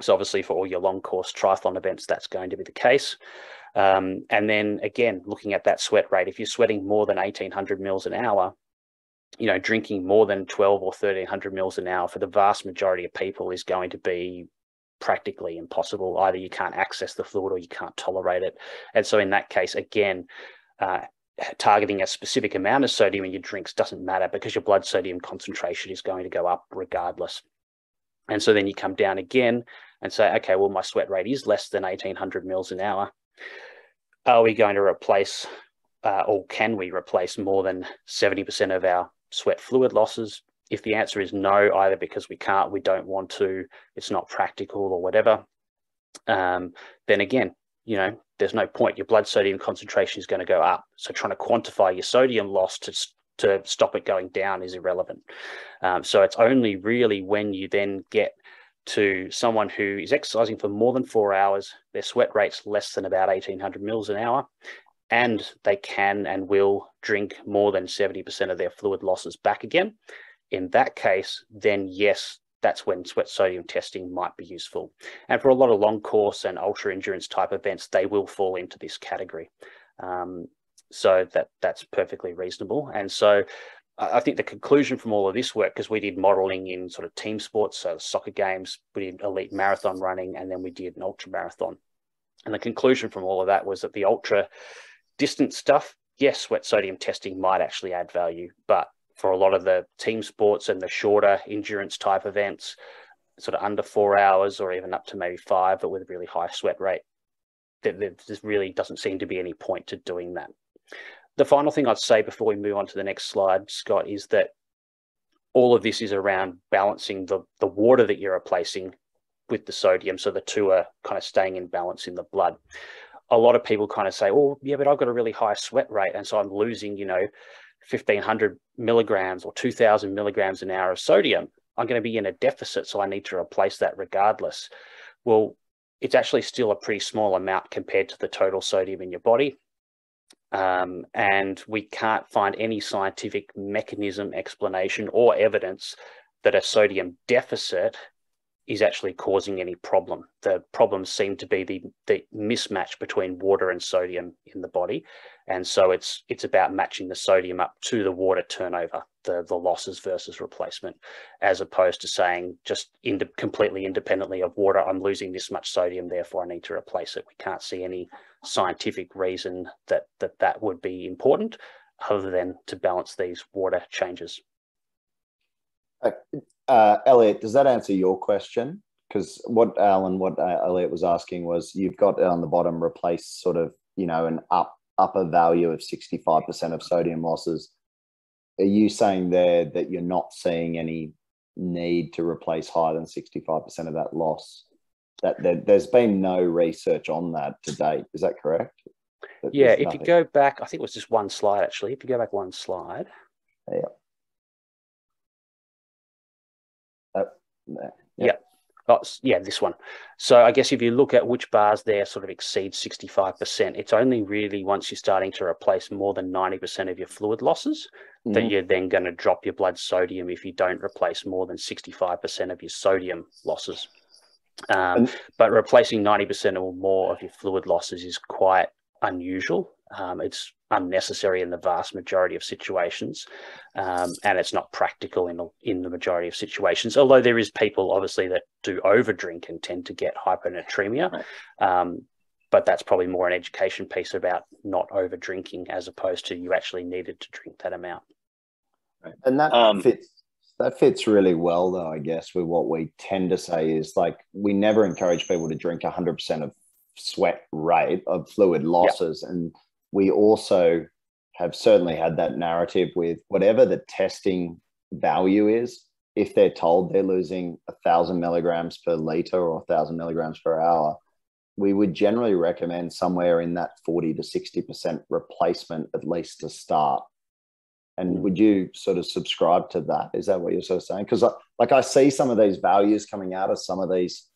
So obviously for all your long course triathlon events, that's going to be the case. Um, and then again, looking at that sweat rate, if you're sweating more than 1800 mils an hour, you know, drinking more than 12 or 1300 mils an hour for the vast majority of people is going to be practically impossible. Either you can't access the fluid or you can't tolerate it. And so in that case, again, uh, targeting a specific amount of sodium in your drinks doesn't matter because your blood sodium concentration is going to go up regardless. And so then you come down again and say, okay, well, my sweat rate is less than 1800 mils an hour. Are we going to replace, uh, or can we replace more than 70% of our sweat fluid losses? If the answer is no, either because we can't, we don't want to, it's not practical or whatever, um, then again, you know, there's no point. Your blood sodium concentration is going to go up. So trying to quantify your sodium loss to to stop it going down is irrelevant. Um, so it's only really when you then get to someone who is exercising for more than four hours, their sweat rate's less than about 1800 mils an hour, and they can and will drink more than 70% of their fluid losses back again. In that case, then yes, that's when sweat sodium testing might be useful. And for a lot of long course and ultra endurance type events, they will fall into this category. Um, so that that's perfectly reasonable. And so I think the conclusion from all of this work, because we did modeling in sort of team sports, so soccer games, we did elite marathon running, and then we did an ultra marathon. And the conclusion from all of that was that the ultra distance stuff, yes, sweat sodium testing might actually add value, but for a lot of the team sports and the shorter endurance type events, sort of under four hours or even up to maybe five, but with a really high sweat rate, there, there really doesn't seem to be any point to doing that. The final thing I'd say before we move on to the next slide, Scott, is that all of this is around balancing the, the water that you're replacing with the sodium. So the two are kind of staying in balance in the blood. A lot of people kind of say, oh, yeah, but I've got a really high sweat rate. And so I'm losing, you know, 1500 milligrams or 2000 milligrams an hour of sodium. I'm going to be in a deficit. So I need to replace that regardless. Well, it's actually still a pretty small amount compared to the total sodium in your body. Um, and we can't find any scientific mechanism, explanation, or evidence that a sodium deficit is actually causing any problem. The problems seem to be the, the mismatch between water and sodium in the body. And so it's it's about matching the sodium up to the water turnover, the, the losses versus replacement, as opposed to saying just ind- completely independently of water, I'm losing this much sodium, therefore I need to replace it. We can't see any scientific reason that that, that would be important other than to balance these water changes. Uh, uh, Elliot, does that answer your question? Because what Alan, what uh, Elliot was asking was, you've got on the bottom replace sort of, you know, an up upper value of sixty five percent of sodium losses. Are you saying there that you're not seeing any need to replace higher than sixty five percent of that loss? That there, has been no research on that to date. Is that correct? That yeah. If nothing. you go back, I think it was just one slide actually. If you go back one slide. Yeah. Uh, yeah. yeah. Oh, yeah, this one. So I guess if you look at which bars there sort of exceed 65%, it's only really once you're starting to replace more than 90% of your fluid losses mm-hmm. that you're then going to drop your blood sodium if you don't replace more than 65% of your sodium losses. Um, but replacing 90% or more of your fluid losses is quite unusual. Um, it's unnecessary in the vast majority of situations, um, and it's not practical in in the majority of situations. Although there is people obviously that do overdrink and tend to get hyponatremia, right. um, but that's probably more an education piece about not over drinking as opposed to you actually needed to drink that amount. And that um, fits that fits really well though i guess with what we tend to say is like we never encourage people to drink 100% of sweat rate of fluid losses and we also have certainly had that narrative with whatever the testing value is. If they're told they're losing a thousand milligrams per liter or a thousand milligrams per hour, we would generally recommend somewhere in that 40 to 60% replacement, at least to start. And hmm. would you sort of subscribe to that? Is that what you're sort of saying? Because, like, I see some of these values coming out of some of these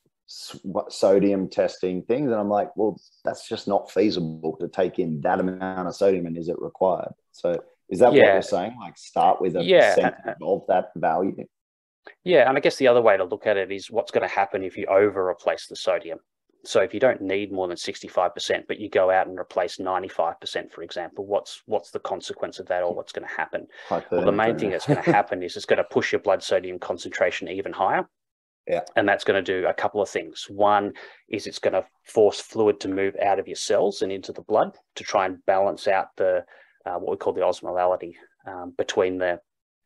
sodium testing things and i'm like well that's just not feasible to take in that amount of sodium and is it required? So is that yeah. what you're saying? Like start with a yeah. percentage of that value? Yeah and i guess the other way to look at it is what's going to happen if you over replace the sodium. So if you don't need more than 65% but you go out and replace 95% for example what's what's the consequence of that or what's going to happen well the main thing that's going to happen is it's going to push your blood sodium concentration even higher Yeah. And that's going to do a couple of things. One is it's going to force fluid to move out of your cells and into the blood to try and balance out the uh, what we call the osmolality um, between the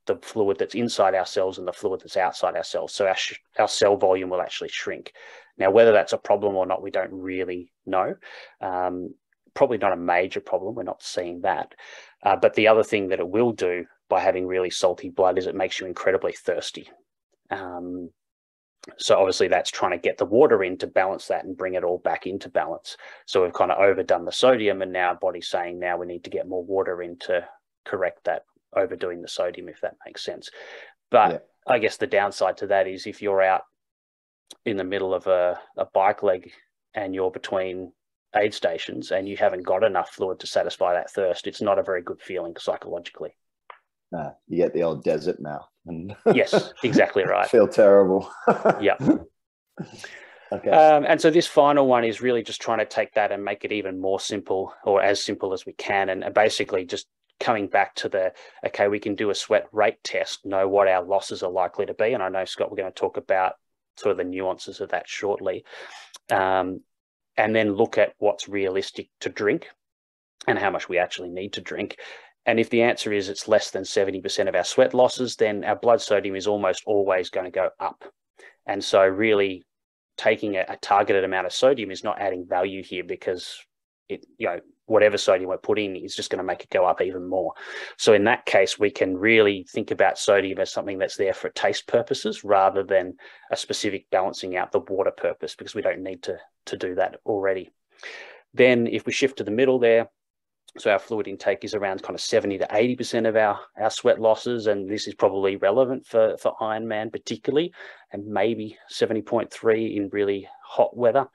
the fluid that's inside our cells and the fluid that's outside our cells. So our, our cell volume will actually shrink. Now, whether that's a problem or not, we don't really know. Um, probably not a major problem. We're not seeing that. Uh, but the other thing that it will do by having really salty blood is it makes you incredibly thirsty. Um, so obviously that's trying to get the water in to balance that and bring it all back into balance. So we've kind of overdone the sodium and now our body's saying now we need to get more water in to correct that overdoing the sodium, if that makes sense. But yeah. I guess the downside to that is if you're out in the middle of a, a bike leg and you're between aid stations and you haven't got enough fluid to satisfy that thirst, it's not a very good feeling psychologically. No, you get the old desert mouth. And yes, exactly right. Feel terrible. yeah. Okay. Um, and so this final one is really just trying to take that and make it even more simple or as simple as we can. And basically just coming back to the, okay, we can do a sweat rate test, know what our losses are likely to be. And I know, Scott, we're going to talk about sort of the nuances of that shortly. Um, and then look at what's realistic to drink and how much we actually need to drink. And if the answer is it's less than 70% of our sweat losses, then our blood sodium is almost always going to go up. And so, really, taking a, a targeted amount of sodium is not adding value here because it, you know, whatever sodium we're putting is just going to make it go up even more. So in that case, we can really think about sodium as something that's there for taste purposes rather than a specific balancing out the water purpose because we don't need to, to do that already. Then if we shift to the middle there, so our fluid intake is around kind of 70 to 80% of our, our sweat losses. And this is probably relevant for, for Ironman particularly, and maybe 70.3 in really hot weather.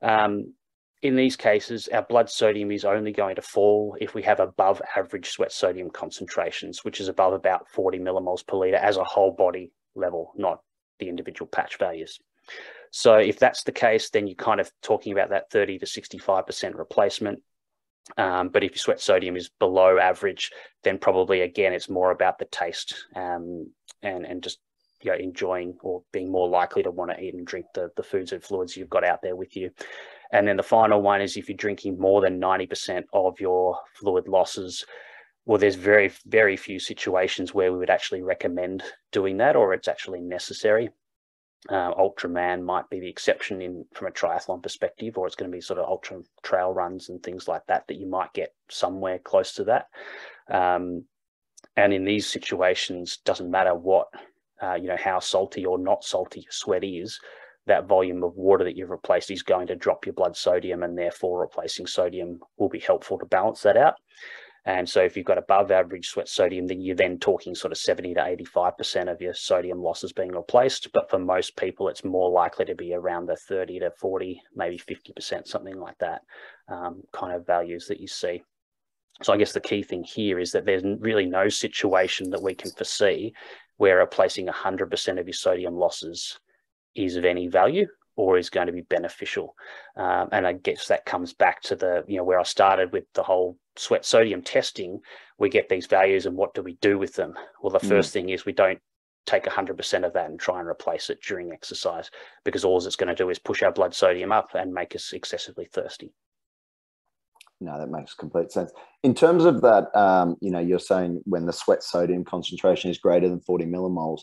Um, in these cases, our blood sodium is only going to fall if we have above average sweat sodium concentrations, which is above about 40 millimoles per litre as a whole body level, not the individual patch values. So if that's the case, then you're kind of talking about that 30 to 65% replacement. Um, but if your sweat sodium is below average, then probably again it's more about the taste um, and and just you know enjoying or being more likely to want to eat and drink the the foods and fluids you've got out there with you. And then the final one is if you're drinking more than 90% of your fluid losses, well, there's very, very few situations where we would actually recommend doing that or it's actually necessary. Uh, Ultraman might be the exception in from a triathlon perspective, or it's going to be sort of ultra trail runs and things like that that you might get somewhere close to that. Um, and in these situations, doesn't matter what uh, you know how salty or not salty your sweat is that volume of water that you've replaced is going to drop your blood sodium and therefore replacing sodium will be helpful to balance that out. And so if you've got above average sweat sodium, then you're then talking sort of 70 to 85% of your sodium losses being replaced. But for most people, it's more likely to be around the 30 to 40, maybe 50%, something like that um, kind of values that you see. So I guess the key thing here is that there's really no situation that we can foresee where replacing 100% of your sodium losses is of any value or is going to be beneficial. Um, and I guess that comes back to the, you know, where I started with the whole sweat sodium testing. We get these values and what do we do with them? Well, the mm. first thing is we don't take 100% of that and try and replace it during exercise because all it's going to do is push our blood sodium up and make us excessively thirsty. No, that makes complete sense. In terms of that, um, you know, you're saying when the sweat sodium concentration is greater than 40 millimoles,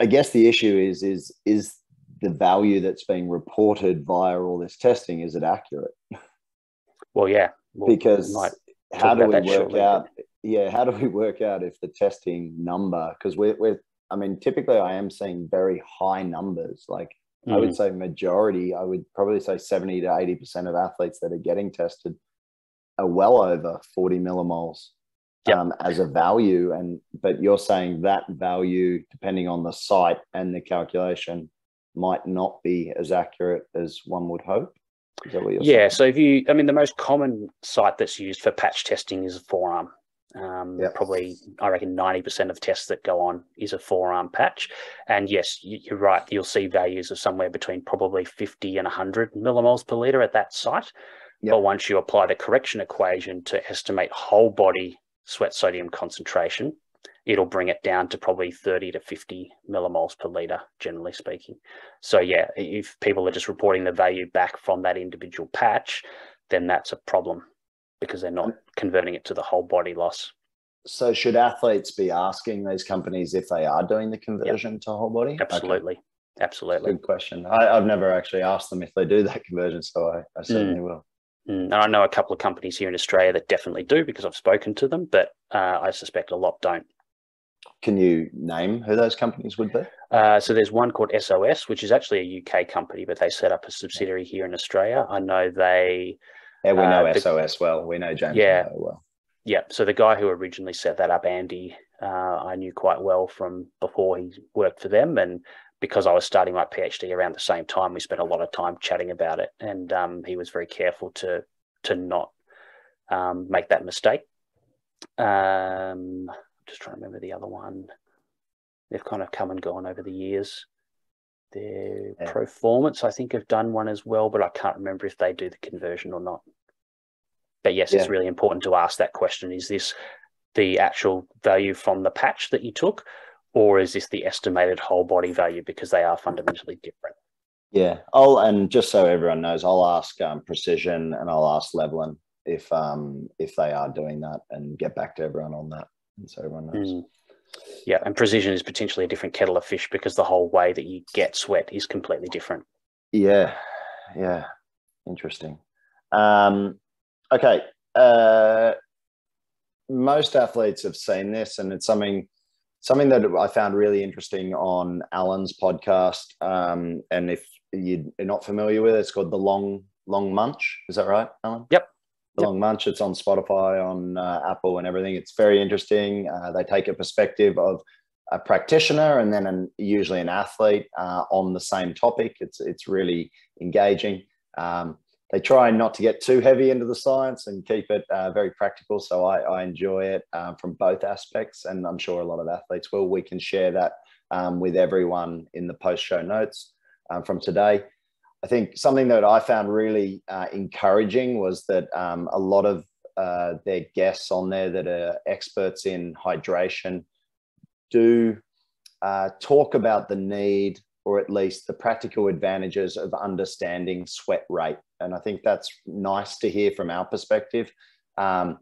I guess the issue is is is the value that's being reported via all this testing is it accurate? Well, yeah, we'll, because how do we work out? Yeah, how do we work out if the testing number? Because we're, we're, I mean, typically I am seeing very high numbers. Like mm. I would mm. say majority, I would probably say seventy to eighty percent of athletes that are getting tested are well over forty millimoles yep. um, as a value. And but you're saying that value, depending on the site and the calculation, might not be as accurate as one would hope. yeah. Saying? So if you, I mean, the most common site that's used for patch testing is a forearm. Um, yep. Probably, I reckon, 90% of tests that go on is a forearm patch. And yes, you're right. You'll see values of somewhere between probably 50 and 100 millimoles per litre at that site. Yep. But once you apply the correction equation to estimate whole body sweat sodium concentration it'll bring it down to probably 30 to 50 millimoles per liter, generally speaking. So, yeah, if people are just reporting the value back from that individual patch, then that's a problem because they're not converting it to the whole body loss. So, should athletes be asking these companies if they are doing the conversion yep. to whole body? Absolutely. Okay. Absolutely. Good question. I, have never actually asked them if they do that conversion, so I, I certainly mm. will. Mm. And I know a couple of companies here in Australia that definitely do because I've spoken to them, but uh, I suspect a lot don't. Can you name who those companies would be? Uh, so there's one called SOS, which is actually a UK company, but they set up a subsidiary here in Australia. I know they. Yeah, we know uh, the, SOS well. We know James yeah, well. Yeah. So the guy who originally set that up, Andy, uh, I knew quite well from before he worked for them, and because I was starting my PhD around the same time, we spent a lot of time chatting about it, and um, he was very careful to to not um, make that mistake. Um, just trying to remember the other one. They've kind of come and gone over the years. Their yeah. Proformance, I think, have done one as well, but I can't remember if they do the conversion or not. But yes, yeah. it's really important to ask that question: Is this the actual value from the patch that you took, or is this the estimated whole body value? Because they are fundamentally different. Yeah, I'll and just so everyone knows, I'll ask um, Precision and I'll ask Levelen if um if they are doing that and get back to everyone on that and so everyone knows. Mm. Yeah, and precision is potentially a different kettle of fish because the whole way that you get sweat is completely different. Yeah, yeah, interesting. Um, okay, uh, most athletes have seen this, and it's something something that I found really interesting on Alan's podcast. Um, and if you're not familiar with it, it's called the Long Long Munch. Is that right, Alan? Yep. Long Munch. It's on Spotify, on uh, Apple, and everything. It's very interesting. Uh, they take a perspective of a practitioner and then an, usually an athlete uh, on the same topic. It's it's really engaging. Um, they try not to get too heavy into the science and keep it uh, very practical. So I, I enjoy it uh, from both aspects, and I'm sure a lot of athletes will. We can share that um, with everyone in the post show notes um, from today. I think something that I found really uh, encouraging was that um, a lot of uh, their guests on there that are experts in hydration do uh, talk about the need or at least the practical advantages of understanding sweat rate. And I think that's nice to hear from our perspective. Um,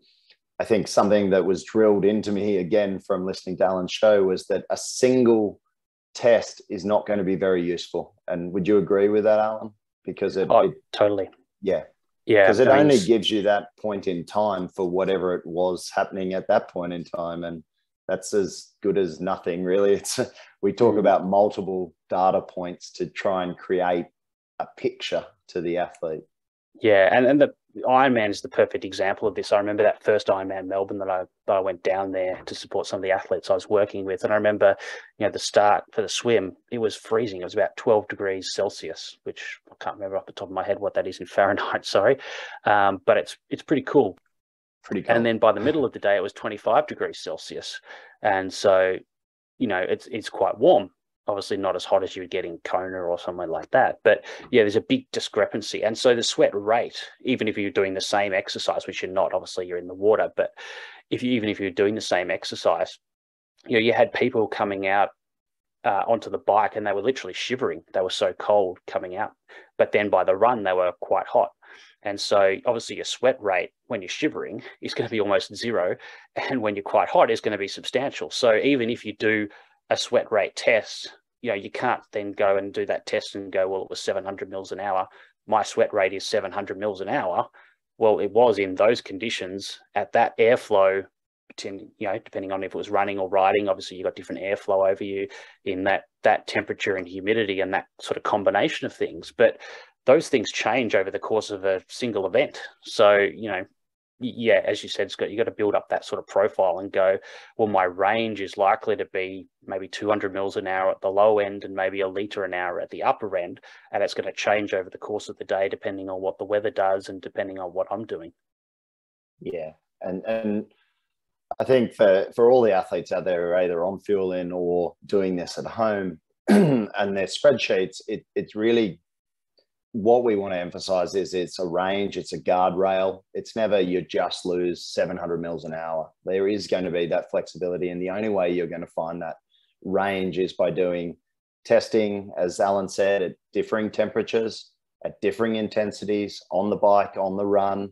I think something that was drilled into me again from listening to Alan's show was that a single test is not going to be very useful. And would you agree with that, Alan? Because it, oh, it totally. Yeah. Yeah. Because it only gives you that point in time for whatever it was happening at that point in time. And that's as good as nothing, really. It's we talk mm. about multiple data points to try and create a picture to the athlete. Yeah, and, and the Ironman is the perfect example of this. I remember that first Ironman Melbourne that I that I went down there to support some of the athletes I was working with, and I remember, you know, the start for the swim, it was freezing. It was about twelve degrees Celsius, which I can't remember off the top of my head what that is in Fahrenheit. Sorry, um, but it's it's pretty cool. Pretty cool. And then by the middle of the day, it was twenty five degrees Celsius, and so, you know, it's it's quite warm obviously not as hot as you would get in Kona or somewhere like that. But yeah, there's a big discrepancy. And so the sweat rate, even if you're doing the same exercise, which you're not, obviously you're in the water, but if you even if you're doing the same exercise, you know, you had people coming out uh, onto the bike and they were literally shivering. They were so cold coming out. But then by the run, they were quite hot. And so obviously your sweat rate when you're shivering is going to be almost zero. And when you're quite hot is going to be substantial. So even if you do a sweat rate test, you know, you can't then go and do that test and go, well, it was 700 mils an hour. My sweat rate is 700 mils an hour. Well, it was in those conditions at that airflow, you know, depending on if it was running or riding. Obviously, you got different airflow over you in that that temperature and humidity and that sort of combination of things. But those things change over the course of a single event. So, you know, yeah, as you said, Scott, you got to build up that sort of profile and go, well, my range is likely to be maybe 200 mils an hour at the low end and maybe a liter an hour at the upper end. And it's going to change over the course of the day, depending on what the weather does and depending on what I'm doing. Yeah. And, and I think for, for all the athletes out there who are either on Fuelin or doing this at home and their spreadsheets, it, it's really what we want to emphasize is it's a range, it's a guardrail. It's never you just lose 700 mils an hour. There is going to be that flexibility. And the only way you're going to find that range is by doing testing, as Alan said, at differing temperatures, at differing intensities on the bike, on the run,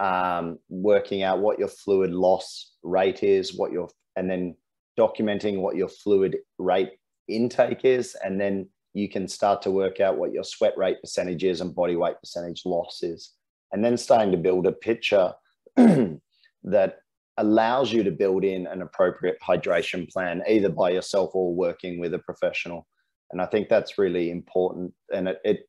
um, working out what your fluid loss rate is, what your, and then documenting what your fluid rate intake is, and then you can start to work out what your sweat rate percentage is and body weight percentage loss is. And then starting to build a picture that allows you to build in an appropriate hydration plan, either by yourself or working with a professional. And I think that's really important. And it, it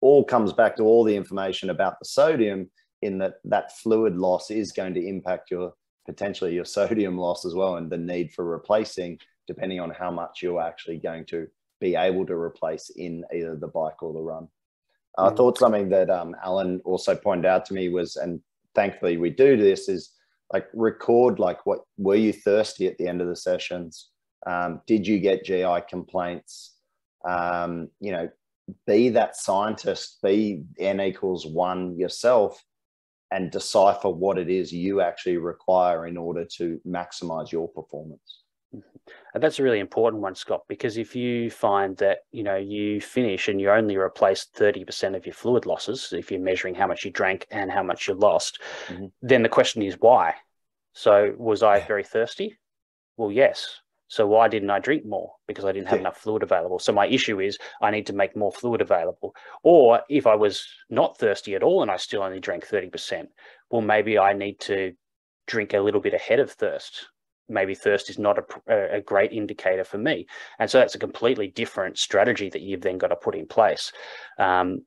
all comes back to all the information about the sodium in that that fluid loss is going to impact your potentially your sodium loss as well and the need for replacing depending on how much you're actually going to be able to replace in either the bike or the run. Mm-hmm. I thought something that um, Alan also pointed out to me was, and thankfully we do this, is like record like what were you thirsty at the end of the sessions? Um, did you get GI complaints? Um, you know, be that scientist, be n equals one yourself, and decipher what it is you actually require in order to maximize your performance. And that's a really important one, Scott, because if you find that, you know, you finish and you only replace 30% of your fluid losses, if you're measuring how much you drank and how much you lost, mm-hmm. then the question is why? So was I very thirsty? Well, yes. So why didn't I drink more? Because I didn't have yeah. enough fluid available. So my issue is I need to make more fluid available. Or if I was not thirsty at all and I still only drank 30%, well, maybe I need to drink a little bit ahead of thirst maybe thirst is not a, a, great indicator for me. And so that's a completely different strategy that you've then got to put in place. Um,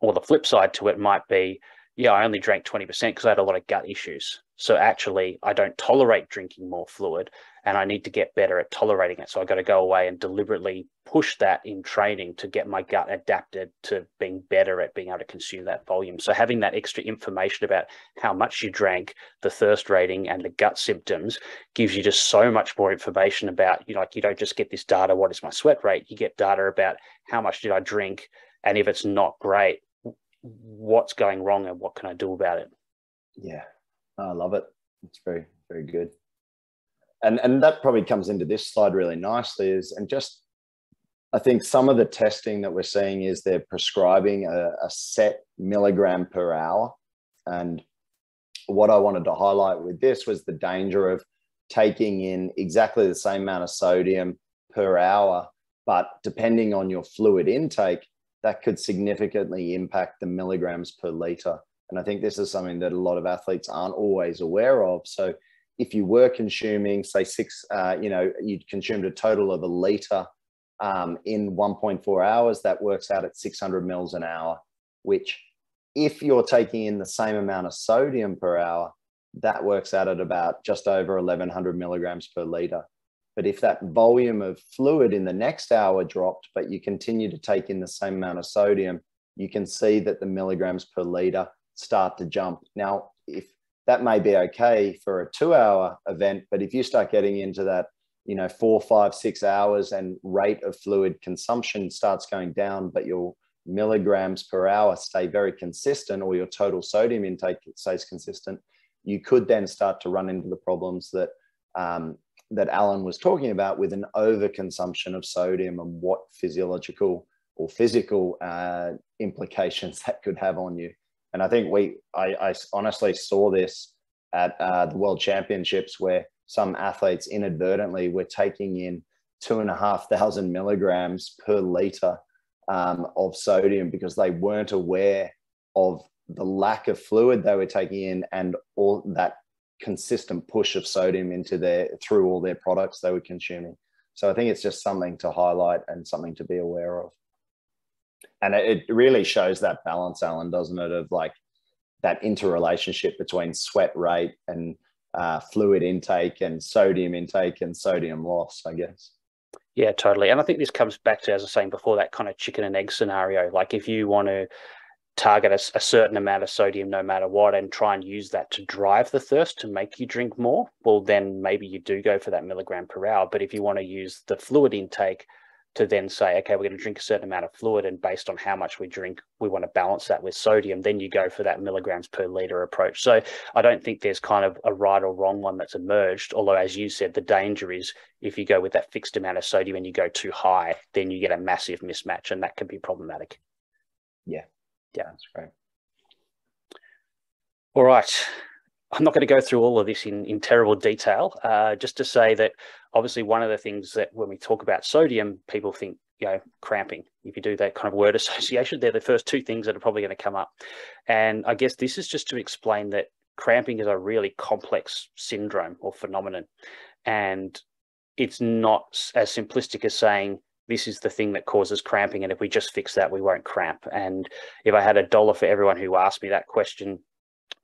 or the flip side to it might be, yeah, I only drank 20% because I had a lot of gut issues. So actually, I don't tolerate drinking more fluid and I need to get better at tolerating it. So I got to go away and deliberately push that in training to get my gut adapted to being better at being able to consume that volume. So having that extra information about how much you drank, the thirst rating, and the gut symptoms gives you just so much more information about you know like you don't just get this data. What is my sweat rate? You get data about how much did I drink, and if it's not great, what's going wrong and what can I do about it? Yeah, I love it. It's very very good and and that probably comes into this slide really nicely is and just I think some of the testing that we're seeing is they're prescribing a, a set milligram per hour. And what I wanted to highlight with this was the danger of taking in exactly the same amount of sodium per hour, but depending on your fluid intake, that could significantly impact the milligrams per liter. And I think this is something that a lot of athletes aren't always aware of. So if you were consuming, say, six, uh, you know, you'd consumed a total of a liter um, in 1.4 hours, that works out at 600 mils an hour, which, if you're taking in the same amount of sodium per hour, that works out at about just over 1100 milligrams per liter. But if that volume of fluid in the next hour dropped, but you continue to take in the same amount of sodium, you can see that the milligrams per liter start to jump. Now, if that may be okay for a two hour event, but if you start getting into that, you know, four, five, six hours and rate of fluid consumption starts going down, but your milligrams per hour stay very consistent or your total sodium intake stays consistent, you could then start to run into the problems that um, that Alan was talking about with an overconsumption of sodium and what physiological or physical uh, implications that could have on you. And I think we, I, I honestly saw this at uh, the World Championships where some athletes inadvertently were taking in two and a half thousand milligrams per liter um, of sodium because they weren't aware of the lack of fluid they were taking in and all that consistent push of sodium into their through all their products they were consuming. So I think it's just something to highlight and something to be aware of and it, really shows that balance, Alan, doesn't it? Of like that interrelationship between sweat rate and uh, fluid intake and sodium intake and sodium loss, I guess. Yeah, totally. And I think this comes back to, as I was saying before, that kind of chicken and egg scenario. Like if you want to target a, a, certain amount of sodium no matter what and try and use that to drive the thirst to make you drink more, well, then maybe you do go for that milligram per hour. But if you want to use the fluid intake to then say, okay, we're going to drink a certain amount of fluid, and based on how much we drink, we want to balance that with sodium. Then you go for that milligrams per liter approach. So I don't think there's kind of a right or wrong one that's emerged. Although, as you said, the danger is if you go with that fixed amount of sodium and you go too high, then you get a massive mismatch, and that can be problematic. Yeah, yeah, that's great. All right. I'm not going to go through all of this in, in terrible detail, uh, just to say that obviously one of the things that when we talk about sodium, people think, you know, cramping. If you do that kind of word association, they're the first two things that are probably going to come up. And I guess this is just to explain that cramping is a really complex syndrome or phenomenon. And it's not as simplistic as saying, this is the thing that causes cramping. And if we just fix that, we won't cramp. And if I had a dollar for everyone who asked me that question,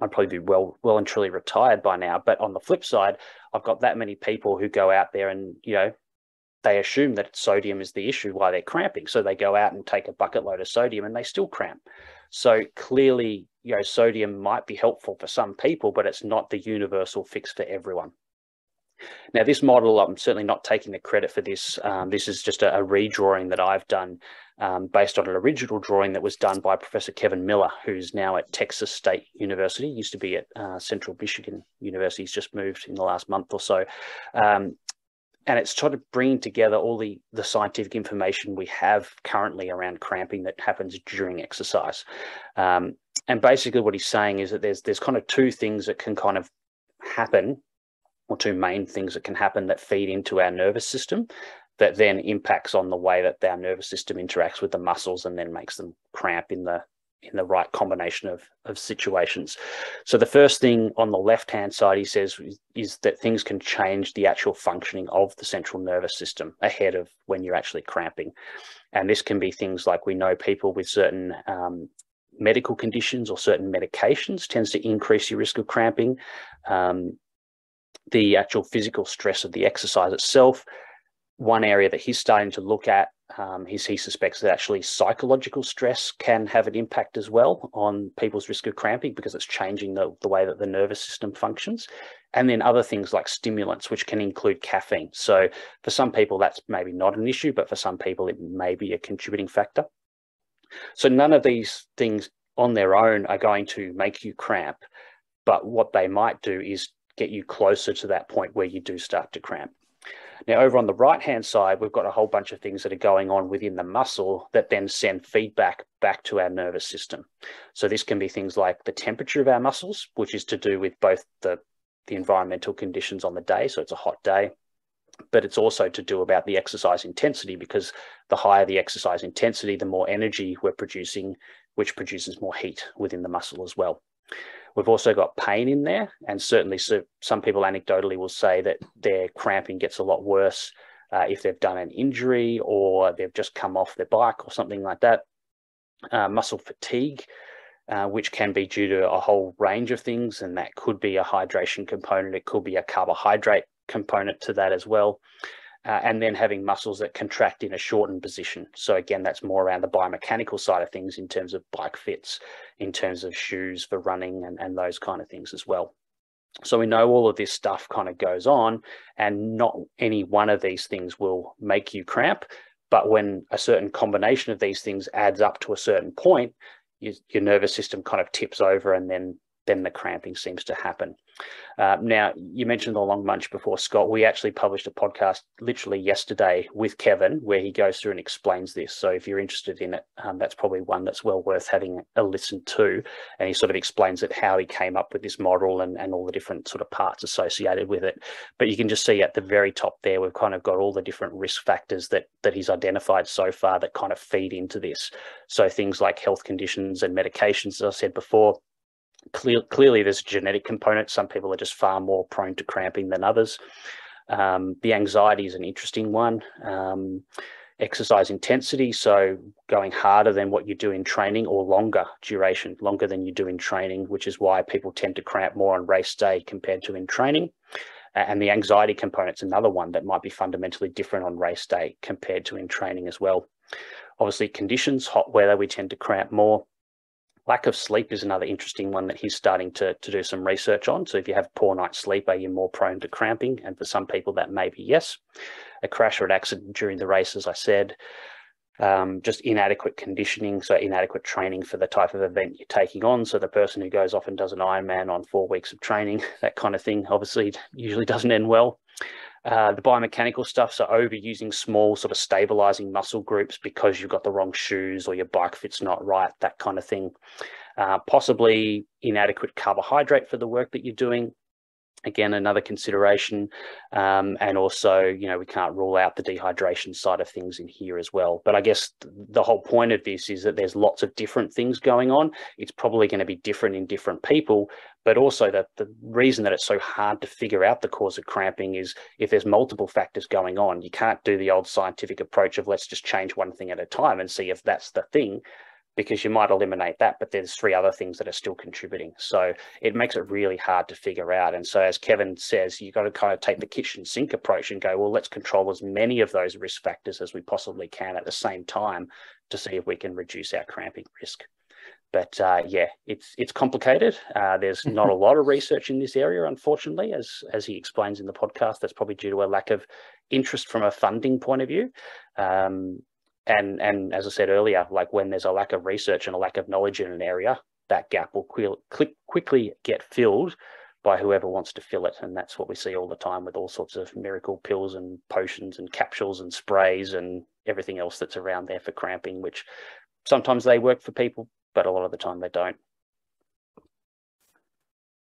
I'd probably be well, well and truly retired by now. But on the flip side, I've got that many people who go out there and you know they assume that sodium is the issue why they're cramping. So they go out and take a bucket load of sodium and they still cramp. So clearly, you know, sodium might be helpful for some people, but it's not the universal fix for everyone. Now, this model, I'm certainly not taking the credit for this. Um, this is just a, a, redrawing that I've done um, based on an original drawing that was done by Professor Kevin Miller, who's now at Texas State University, used to be at uh, Central Michigan University. He's just moved in the last month or so. Um, and it's trying to bring together all the, the scientific information we have currently around cramping that happens during exercise. Um, and basically what he's saying is that there's there's kind of two things that can kind of happen or two main things that can happen that feed into our nervous system that then impacts on the way that our nervous system interacts with the muscles and then makes them cramp in the in the right combination of, of situations. So the first thing on the left hand side he says is, that things can change the actual functioning of the central nervous system ahead of when you're actually cramping. And this can be things like we know people with certain um, medical conditions or certain medications tends to increase your risk of cramping. Um, the actual physical stress of the exercise itself. One area that he's starting to look at, um, he, he suspects that actually psychological stress can have an impact as well on people's risk of cramping because it's changing the, the way that the nervous system functions. And then other things like stimulants, which can include caffeine. So for some people, that's maybe not an issue, but for some people, it may be a contributing factor. So none of these things on their own are going to make you cramp. But what they might do is get you closer to that point where you do start to cramp. Now, over on the right hand side, we've got a whole bunch of things that are going on within the muscle that then send feedback back to our nervous system. So, this can be things like the temperature of our muscles, which is to do with both the, the environmental conditions on the day. So, it's a hot day, but it's also to do about the exercise intensity because the higher the exercise intensity, the more energy we're producing, which produces more heat within the muscle as well. We've also got pain in there, and certainly so some people anecdotally will say that their cramping gets a lot worse uh, if they've done an injury or they've just come off their bike or something like that. Uh, muscle fatigue, uh, which can be due to a whole range of things, and that could be a hydration component, it could be a carbohydrate component to that as well uh, and then having muscles that contract in a shortened position. So again, that's more around the biomechanical side of things in terms of bike fits, in terms of shoes for running and, and those kind of things as well. So we know all of this stuff kind of goes on and not any one of these things will make you cramp. But when a certain combination of these things adds up to a certain point, you, your nervous system kind of tips over and then then the cramping seems to happen. Uh, now, you mentioned the long munch before, Scott. We actually published a podcast literally yesterday with Kevin where he goes through and explains this. So if you're interested in it, um, that's probably one that's well worth having a listen to. And he sort of explains it, how he came up with this model and, and all the different sort of parts associated with it. But you can just see at the very top there, we've kind of got all the different risk factors that, that he's identified so far that kind of feed into this. So things like health conditions and medications, as I said before, Clear, clearly, there's a genetic component. Some people are just far more prone to cramping than others. Um, the anxiety is an interesting one. Um, exercise intensity, so going harder than what you do in training or longer duration, longer than you do in training, which is why people tend to cramp more on race day compared to in training. And the anxiety component's another one that might be fundamentally different on race day compared to in training as well. Obviously, conditions, hot weather, we tend to cramp more. Lack of sleep is another interesting one that he's starting to, to do some research on. So if you have poor night's sleep, are you more prone to cramping? And for some people, that may be yes. a crash or an accident during the race, as I said. Um, just inadequate conditioning, so inadequate training for the type of event you're taking on. So the person who goes off and does an Ironman on four weeks of training, that kind of thing, obviously usually doesn't end well. Uh, the biomechanical stuff, so overusing small sort of stabilizing muscle groups because you've got the wrong shoes or your bike fit's not right, that kind of thing. Uh, possibly inadequate carbohydrate for the work that you're doing. Again, another consideration. Um, and also, you know, we can't rule out the dehydration side of things in here as well. But I guess the whole point of this is that there's lots of different things going on. It's probably going to be different in different people, but also that the reason that it's so hard to figure out the cause of cramping is if there's multiple factors going on, you can't do the old scientific approach of let's just change one thing at a time and see if that's the thing because you might eliminate that, but there's three other things that are still contributing. So it makes it really hard to figure out. And so, as Kevin says, you've got to kind of take the kitchen sink approach and go, well, let's control as many of those risk factors as we possibly can at the same time to see if we can reduce our cramping risk. But uh, yeah, it's it's complicated. Uh, there's not a lot of research in this area, unfortunately, as as he explains in the podcast. That's probably due to a lack of interest from a funding point of view. Um, and and as I said earlier, like when there's a lack of research and a lack of knowledge in an area, that gap will quick, quickly get filled by whoever wants to fill it, and that's what we see all the time with all sorts of miracle pills and potions and capsules and sprays and everything else that's around there for cramping, which sometimes they work for people, but a lot of the time they don't.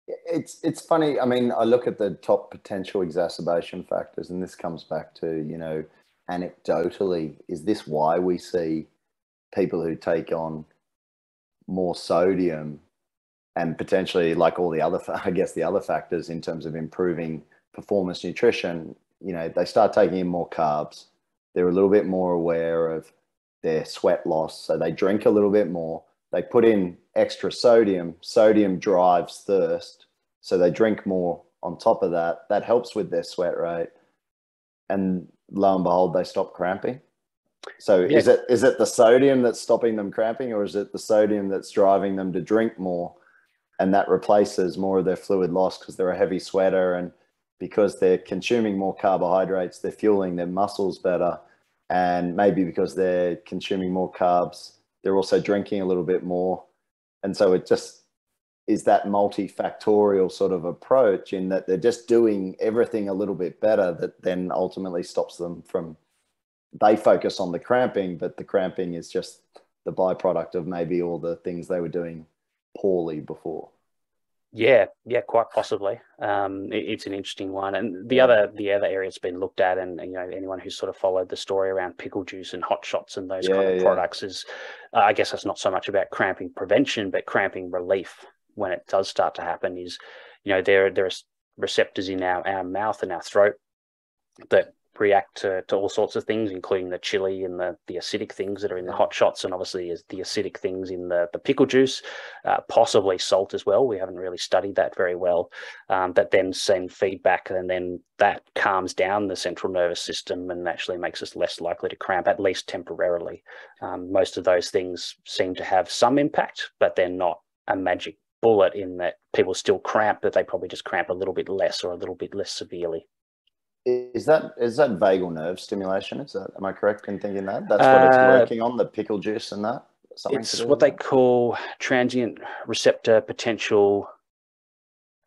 It's it's funny. I mean, I look at the top potential exacerbation factors, and this comes back to you know anecdotally, is this why we see people who take on more sodium and potentially like all the other, I guess the other factors in terms of improving performance nutrition, you know, they start taking in more carbs. They're a little bit more aware of their sweat loss. So they drink a little bit more. They put in extra sodium. Sodium drives thirst. So they drink more on top of that. That helps with their sweat rate. And lo and behold, they stop cramping. So is it is it the sodium that's stopping them cramping, or is it the sodium that's driving them to drink more, and that replaces more of their fluid loss because they're a heavy sweater and because they're consuming more carbohydrates, they're fueling their muscles better, and maybe because they're consuming more carbs, they're also drinking a little bit more, and so it just is that multifactorial sort of approach in that they're just doing everything a little bit better that then ultimately stops them from they focus on the cramping but the cramping is just the byproduct of maybe all the things they were doing poorly before yeah yeah quite possibly. Um, it, it's an interesting one. And the other the other area it's been looked at and, and, you know anyone who's sort of followed the story around pickle juice and hot shots and those yeah, kind of yeah. products is uh, i guess it's not so much about cramping prevention but cramping relief when it does start to happen is, you know, there there are receptors in our, our mouth and our throat that react to, to all sorts of things, including the chili and the, the acidic things that are in the hot shots, and obviously the acidic things in the, the pickle juice, uh, possibly salt as well. We haven't really studied that very well. Um, that then send feedback, and then that calms down the central nervous system and actually makes us less likely to cramp, at least temporarily. Um, most of those things seem to have some impact, but they're not a magic bullet in that people still cramp, but they probably just cramp a little bit less or a little bit less severely. Is that is that vagal nerve stimulation? Is that am I correct in thinking that that's what it's uh, working on the pickle juice and that? Something it's what they call transient receptor potential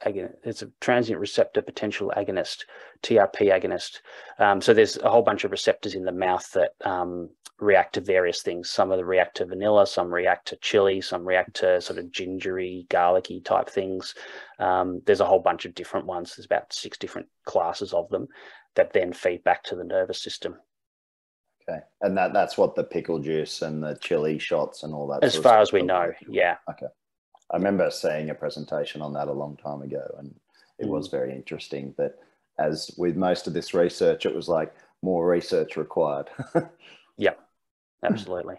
it's a transient receptor potential agonist, TRP agonist. Um, so there's a whole bunch of receptors in the mouth that um, react to various things. Some of them react to vanilla, some react to chili, some react to sort of gingery, garlicky type things. Um, there's a whole bunch of different ones. There's about six different classes of them that then feed back to the nervous system. Okay, and that that's what the pickle juice and the chili shots and all that. As far as we know, yeah. Okay. I remember seeing a presentation on that a long time ago, and it mm. was very interesting. But as with most of this research, it was like more research required. yeah, absolutely.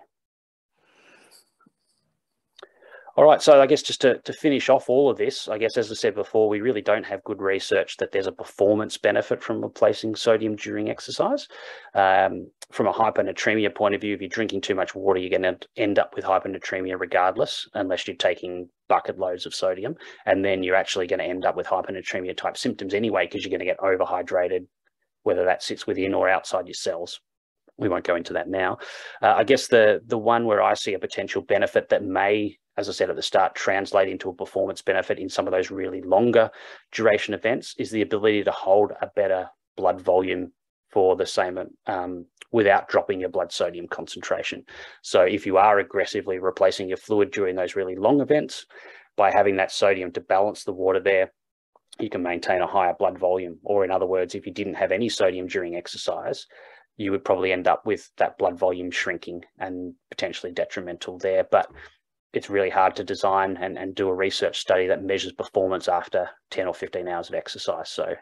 All right, so I guess just to, to finish off all of this, I guess as I said before, we really don't have good research that there's a performance benefit from replacing sodium during exercise. Um, from a hyponatremia point of view, if you're drinking too much water, you're going to end up with hyponatremia regardless, unless you're taking bucket loads of sodium. And then you're actually going to end up with hyponatremia type symptoms anyway, because you're going to get overhydrated, whether that sits within or outside your cells. We won't go into that now. Uh, I guess the the one where I see a potential benefit that may, as I said at the start, translate into a performance benefit in some of those really longer duration events is the ability to hold a better blood volume for the same um, without dropping your blood sodium concentration. So if you are aggressively replacing your fluid during those really long events, by having that sodium to balance the water there, you can maintain a higher blood volume. Or in other words, if you didn't have any sodium during exercise, you would probably end up with that blood volume shrinking and potentially detrimental there. But it's really hard to design and, and do a research study that measures performance after 10 or 15 hours of exercise. So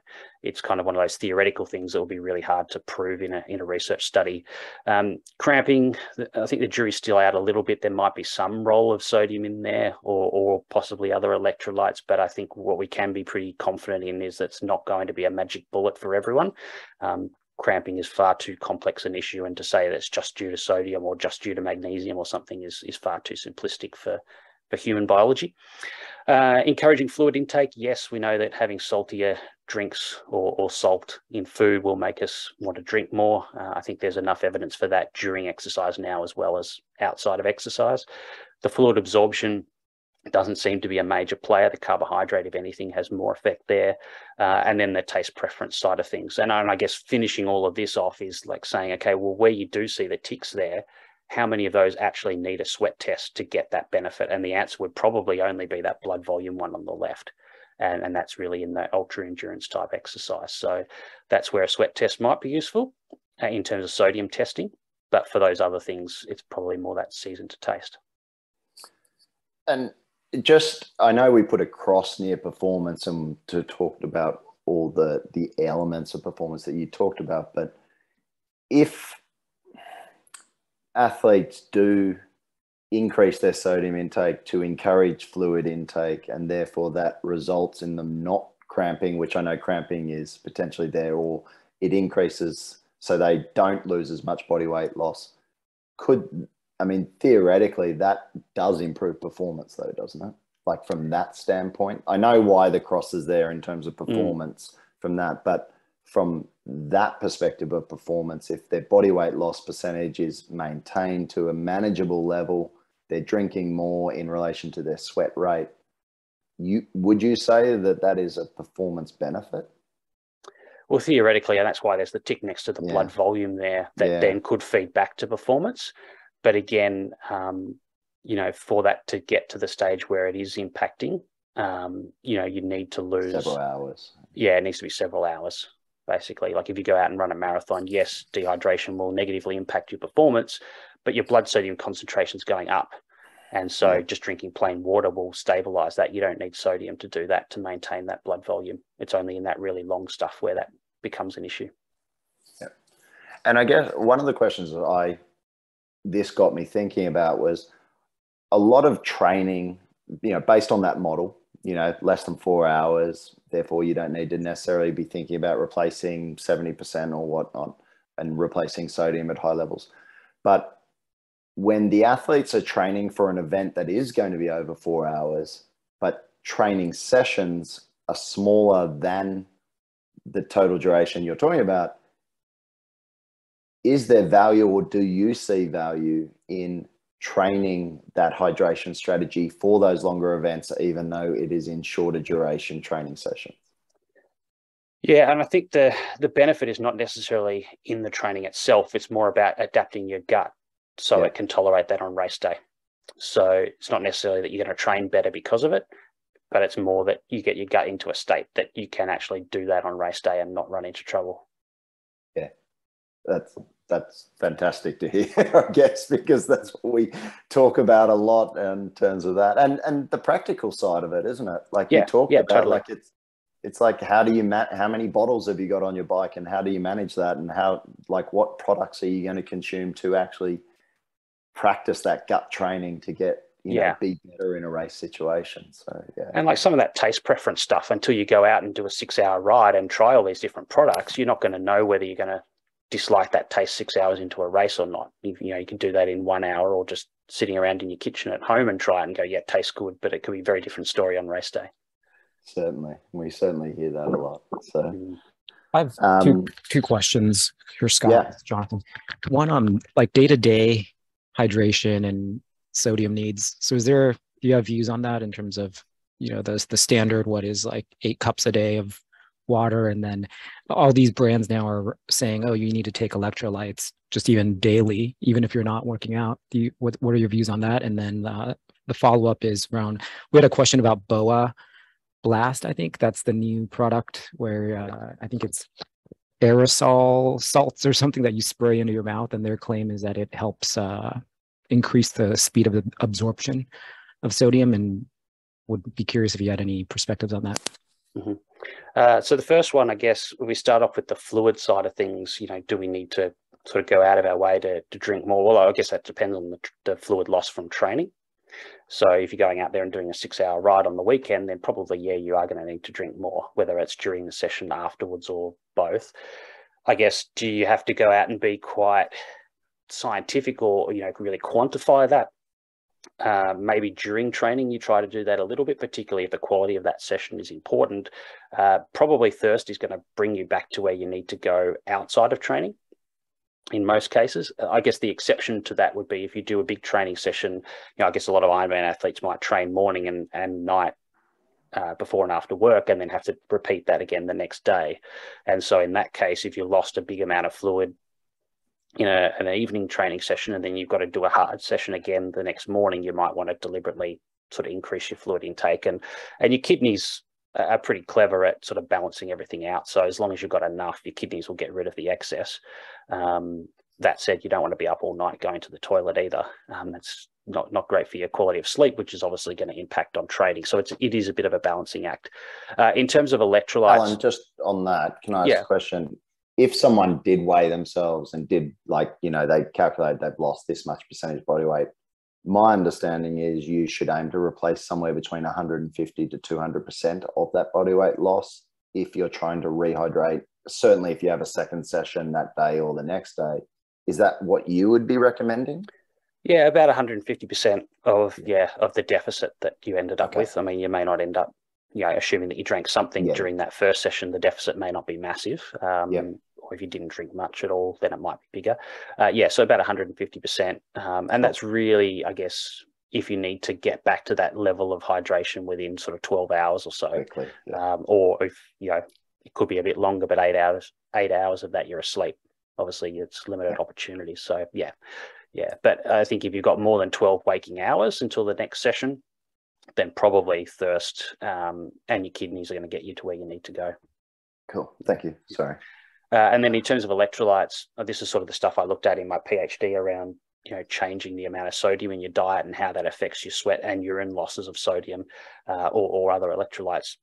it's kind of one of those theoretical things that will be really hard to prove in a, in a research study. Um, cramping, I think the jury's still out a little bit. There might be some role of sodium in there or, or possibly other electrolytes, but I think what we can be pretty confident in is that it's not going to be a magic bullet for everyone. Um, cramping is far too complex an issue and to say that it's just due to sodium or just due to magnesium or something is, is far too simplistic for, for human biology. Uh, encouraging fluid intake, yes, we know that having saltier drinks or, or, salt in food will make us want to drink more. Uh, I think there's enough evidence for that during exercise now as well as outside of exercise. The fluid absorption doesn't seem to be a major player. The carbohydrate, if anything, has more effect there. Uh, and then the taste preference side of things. And, and I guess finishing all of this off is like saying, okay, well, where you do see the ticks there, how many of those actually need a sweat test to get that benefit? And the answer would probably only be that blood volume one on the left. And, and that's really in the ultra endurance type exercise. So that's where a sweat test might be useful uh, in terms of sodium testing. But for those other things, it's probably more that season to taste. And just I know we put a cross near performance and to talked about all the the elements of performance that you talked about, but if athletes do increase their sodium intake to encourage fluid intake and therefore that results in them not cramping which i know cramping is potentially there or it increases so they don't lose as much body weight loss could I mean, theoretically, that does improve performance, though, doesn't it? Like from that standpoint, I know why the cross is there in terms of mm. performance mm. from that, but from that perspective of performance, if their body weight loss percentage is maintained to a manageable level, they're drinking more in relation to their sweat rate. You would you say that that is a performance benefit? Well, theoretically, and that's why there's the tick next to the yeah. blood volume there that yeah. then could feed back to performance but again, um, you know, for that to get to the stage where it is impacting, um, you know, you need to lose several hours. Yeah, it needs to be several hours, basically. Like if you go out and run a marathon, yes, dehydration will negatively impact your performance, but your blood sodium concentration is going up. And so yeah. just drinking plain water will stabilize that. You don't need sodium to do that to maintain that blood volume. It's only in that really long stuff where that becomes an issue. Yeah. And I guess one of the questions that I this got me thinking about was a lot of training, you know, based on that model, you know, less than four hours. Therefore, you don't need to necessarily be thinking about replacing 70% or whatnot and replacing sodium at high levels. But when the athletes are training for an event that is going to be over four hours, but training sessions are smaller than the total duration you're talking about, is there value or do you see value in training that hydration strategy for those longer events, even though it is in shorter duration training sessions? Yeah, and I think the the benefit is not necessarily in the training itself. It's more about adapting your gut so yeah. it can tolerate that on race day. So it's not necessarily that you're going to train better because of it, but it's more that you get your gut into a state that you can actually do that on race day and not run into trouble. Yeah, that's that's fantastic to hear, I guess, because that's what we talk about a lot in terms of that, and and the practical side of it, isn't it? Like yeah, you talked yeah, about, totally. like it's it's like how do you ma- how many bottles have you got on your bike, and how do you manage that, and how like what products are you going to consume to actually practice that gut training to get you yeah. know be better in a race situation. So yeah, and like some of that taste preference stuff, until you go out and do a six hour ride and try all these different products, you're not going to know whether you're going to dislike that taste six hours into a race or not. You, you, know, you can do that in one hour or just sitting around in your kitchen at home and try it and go, yeah, it tastes good, but it could be a very different story on race day. Certainly. We certainly hear that a lot. So, mm. I have um, two, two questions for Scott, yeah. Jonathan. One on like day to day hydration and sodium needs. So, is there do you have views on that in terms of you know the the standard what is like eight cups a day of water, and then all these brands now are saying, oh, you need to take electrolytes just even daily, even if you're not working out. You what what are your views on that? And then uh, the follow up is around we had a question about BOA Blast, I think that's the new product where uh, I think it's aerosol salts or something that you spray into your mouth, and their claim is that it helps uh, increase the speed of the absorption of sodium. And would be curious if you had any perspectives on that. Mm-hmm. Uh, so the first one, I guess, we start off with the fluid side of things. You know, do we need to sort of go out of our way to, to drink more? Well, I guess that depends on the, the fluid loss from training. So if you're going out there and doing a six hour ride on the weekend, then probably, yeah, you are going to need to drink more, whether it's during the session afterwards or both. I guess, do you have to go out and be quite scientific or, you know, really quantify that? Uh, maybe during training, you try to do that a little bit, particularly if the quality of that session is important. Uh, probably thirst is going to bring you back to where you need to go outside of training in most cases. I guess the exception to that would be if you do a big training session, you know, I guess a lot of Ironman athletes might train morning and, and night uh, before and after work and then have to repeat that again the next day. And so in that case, if you lost a big amount of fluid in a, an evening training session and then you've got to do a hard session again the next morning, you might want to deliberately sort of increase your fluid intake and and your kidneys are pretty clever at sort of balancing everything out. So as long as you've got enough, your kidneys will get rid of the excess. Um, that said, you don't want to be up all night going to the toilet either. Um, that's not not great for your quality of sleep, which is obviously going to impact on trading. So it's it is a bit of a balancing act. Uh, in terms of electrolytes, Alan, just on that, can I ask yeah. a question? If someone did weigh themselves and did like you know they calculate they've lost this much percentage body weight, my understanding is you should aim to replace somewhere between 150 to 200% of that body weight loss if you're trying to rehydrate. Certainly, if you have a second session that day or the next day, is that what you would be recommending? Yeah, about 150% of yeah of the deficit that you ended up okay. with. I mean, you may not end up, you know, assuming that you drank something yeah. during that first session, the deficit may not be massive. Um, yeah or if you didn't drink much at all, then it might be bigger. Uh, yeah, so about 150%. Um, and that's really, I guess, if you need to get back to that level of hydration within sort of 12 hours or so. Yeah. Um, or if, you know, it could be a bit longer, but eight hours, eight hours of that you're asleep. Obviously, it's limited opportunities. So, yeah, yeah. But I think if you've got more than 12 waking hours until the next session, then probably thirst um, and your kidneys are going to get you to where you need to go. Cool. Thank you. Sorry. Uh, and then in terms of electrolytes, uh, this is sort of the stuff I looked at in my PhD around you know changing the amount of sodium in your diet and how that affects your sweat and urine losses of sodium uh, or, or, other electrolytes.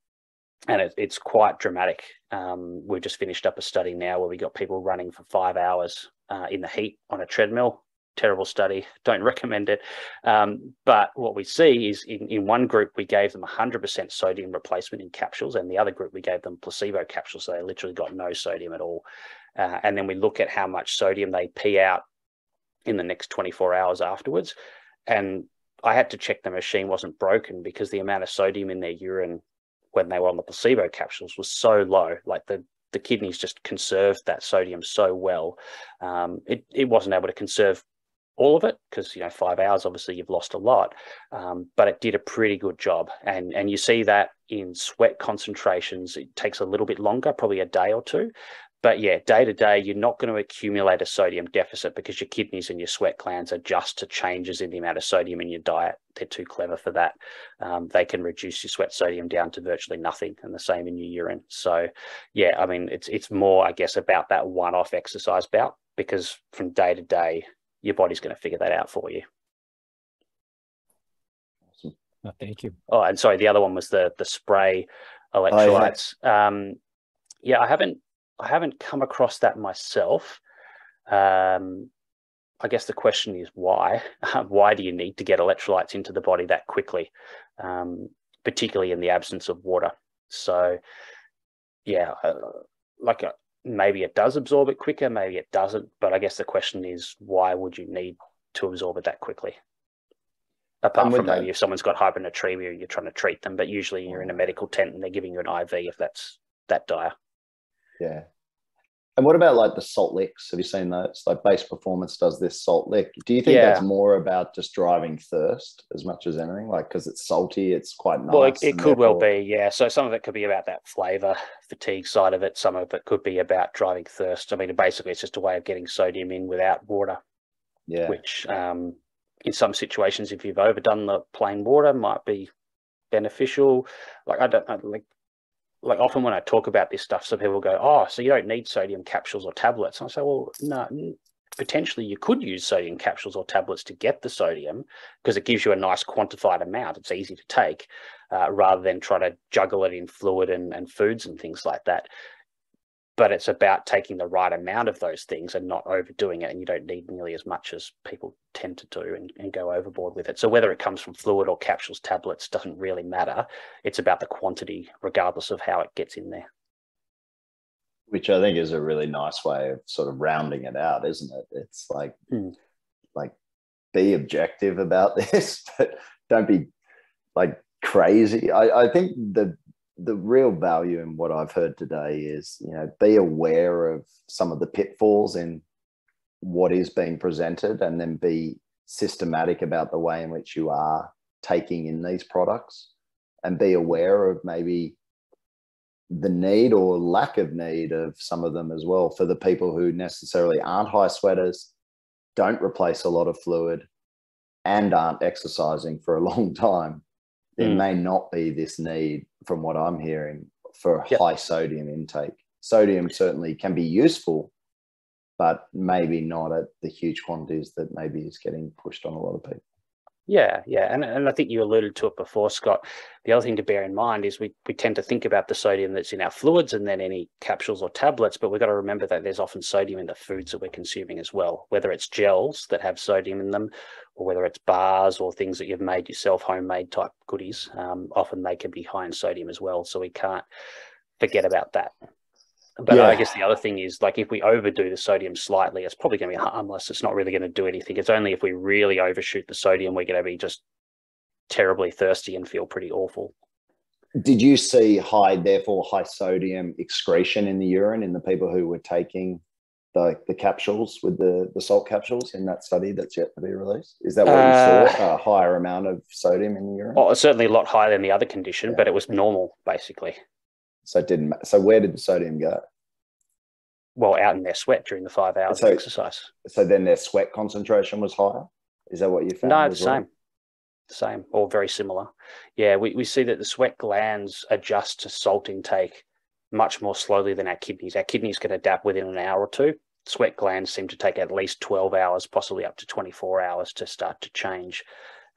And it, it's quite dramatic. Um, we've just finished up a study now where we got people running for five hours uh, in the heat on a treadmill terrible study. Don't recommend it. Um, but what we see is in, in one group, we gave them 100% sodium replacement in capsules, and the other group, we gave them placebo capsules. So they literally got no sodium at all. Uh, and then we look at how much sodium they pee out in the next 24 hours afterwards. And I had to check the machine wasn't broken because the amount of sodium in their urine when they were on the placebo capsules was so low. Like the the kidneys just conserved that sodium so well. Um, it, it wasn't able to conserve all of it because you know five hours obviously you've lost a lot. Um, but it did a pretty good job. And and you see that in sweat concentrations it takes a little bit longer probably a day or two. But yeah day to day you're not going to accumulate a sodium deficit because your kidneys and your sweat glands adjust to changes in the amount of sodium in your diet. They're too clever for that. Um, they can reduce your sweat sodium down to virtually nothing and the same in your urine. So yeah i mean it's it's more i guess about that one-off exercise bout because from day to day your body's going to figure that out for you. Awesome. Oh, thank you. Oh, and sorry, the other one was the the spray electrolytes. Oh, yeah. Um, yeah, I haven't I haven't come across that myself. Um, I guess the question is why? why do you need to get electrolytes into the body that quickly, um, particularly in the absence of water? So, yeah, uh, like uh, maybe it does absorb it quicker, maybe it doesn't. But I guess the question is, why would you need to absorb it that quickly? Apart from maybe if someone's got hyponatremia, you're trying to treat them, but usually you're in a medical tent and they're giving you an IV if that's that dire. Yeah. And what about like the salt licks? Have you seen those? Like base performance does this salt lick. Do you think yeah. that's more about just driving thirst as much as anything? Like because it's salty, it's quite nice. Well, it, it could well be, yeah. So some of it could be about that flavor fatigue side of it. Some of it could be about driving thirst. I mean, basically, it's just a way of getting sodium in without water. Yeah. Which, um, in some situations, if you've overdone the plain water, might be beneficial. Like I don't know, like like often when I talk about this stuff, some people go, "Oh, so you don't need sodium capsules or tablets." And I say, "Well, no, potentially you could use sodium capsules or tablets to get the sodium because it gives you a nice quantified amount. It's easy to take uh, rather than try to juggle it in fluid and, and foods and things like that but it's about taking the right amount of those things and not overdoing it and you don't need nearly as much as people tend to do and, and, go overboard with it. So whether it comes from fluid or capsules tablets doesn't really matter. It's about the quantity regardless of how it gets in there. Which i think is a really nice way of sort of rounding it out isn't it? It's like hmm. like be objective about this but don't be like crazy. I, I think the the real value in what I've heard today is, you know, be aware of some of the pitfalls in what is being presented and then be systematic about the way in which you are taking in these products and be aware of maybe the need or lack of need of some of them as well for the people who necessarily aren't high sweaters, don't replace a lot of fluid, and aren't exercising for a long time there mm. may not be this need, from what I'm hearing, for yep. high sodium intake. Sodium certainly can be useful, but maybe not at the huge quantities that maybe is getting pushed on a lot of people. Yeah, yeah, and and I think you alluded to it before, Scott. The other thing to bear in mind is we we tend to think about the sodium that's in our fluids and then any capsules or tablets, but we've got to remember that there's often sodium in the foods that we're consuming as well, whether it's gels that have sodium in them, or whether it's bars or things that you've made yourself, homemade type goodies. Um, often they can be high in sodium as well, so we can't forget about that. But yeah. I guess the other thing is like if we overdo the sodium slightly, it's probably going to be harmless. It's not really going to do anything. It's only if we really overshoot the sodium, we're going to be just terribly thirsty and feel pretty awful. Did you see high, therefore high sodium excretion in the urine in the people who were taking the, the capsules with the, the salt capsules in that study that's yet to be released? Is that what uh, you saw? Uh, a higher amount of sodium in the urine? Well, certainly a lot higher than the other condition, yeah. but it was normal basically. So it didn't. So where did the sodium go? Well, out in their sweat during the five hours so, of exercise. So then their sweat concentration was higher. Is that what you found? No, the same, the same, or very similar. Yeah, we, we see that the sweat glands adjust to salt intake much more slowly than our kidneys. Our kidneys can adapt within an hour or two. Sweat glands seem to take at least 12 hours, possibly up to 24 hours to start to change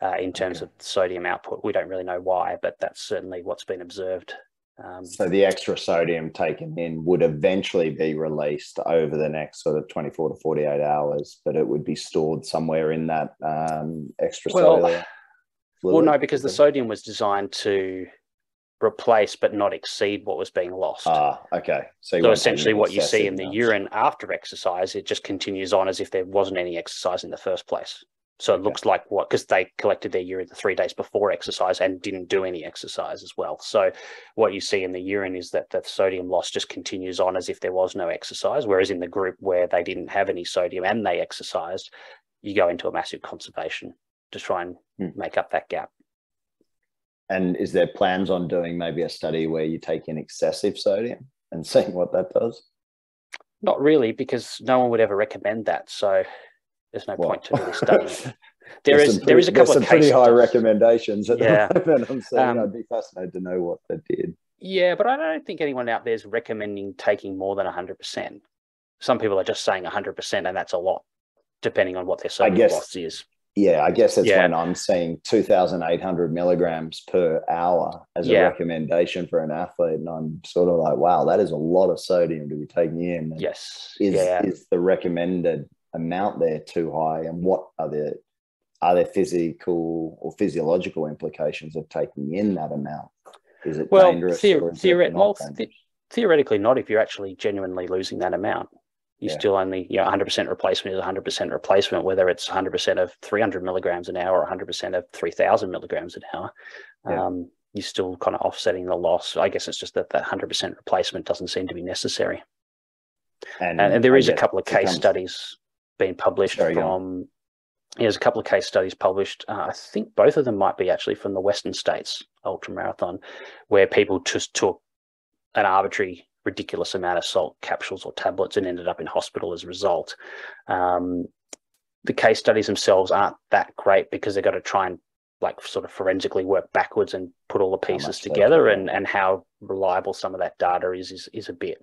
uh, in terms okay. of sodium output. We don't really know why, but that's certainly what's been observed um, so the extra sodium taken in would eventually be released over the next sort of 24 to 48 hours, but it would be stored somewhere in that um, extra well, Well, no, because the sodium was designed to replace but not exceed what was being lost. Ah, okay. So, so essentially, what you see in the urine after exercise, it just continues on as if there wasn't any exercise in the first place. So it okay. looks like what because they collected their urine the three days before exercise and didn't do any exercise as well. So what you see in the urine is that the sodium loss just continues on as if there was no exercise. Whereas in the group where they didn't have any sodium and they exercised, you go into a massive conservation to try and hmm. make up that gap. And is there plans on doing maybe a study where you take in excessive sodium and seeing what that does? Not really, because no one would ever recommend that. So there's no well, point to really studying. There is pretty, there is a couple of pretty high recommendations at yeah. the moment. I'm saying um, I'd be fascinated to know what they did. Yeah, but I don't think anyone out there is recommending taking more than 100%. Some people are just saying 100%, and that's a lot, depending on what their sodium guess, loss is. Yeah, I guess that's yeah. when I'm seeing 2,800 milligrams per hour as yeah. a recommendation for an athlete. And I'm sort of like, wow, that is a lot of sodium to be taking in. And yes. Is, yeah. is the recommended amount there too high and what are the are there physical or physiological implications of taking in that amount? Is it well, dangerous theor- theoret- well, th- theoretically not if you're actually genuinely losing that amount. You yeah. still only you know 100% replacement is 100% replacement whether it's 100% of 300 milligrams an hour or 100% of 3000 milligrams an hour. Yeah. um, you're still kind of offsetting the loss. I guess it's just that that 100% replacement doesn't seem to be necessary. And, and, and there is a couple of case studies being published from. There's a couple of case studies published. Uh, I think both of them might be actually from the Western States ultra marathon, where people just took an arbitrary, ridiculous amount of salt capsules or tablets and ended up in hospital as a result. Um, the case studies themselves aren't that great because they've got to try and like sort of forensically work backwards and put all the pieces together and and how reliable some of that data is is, is a bit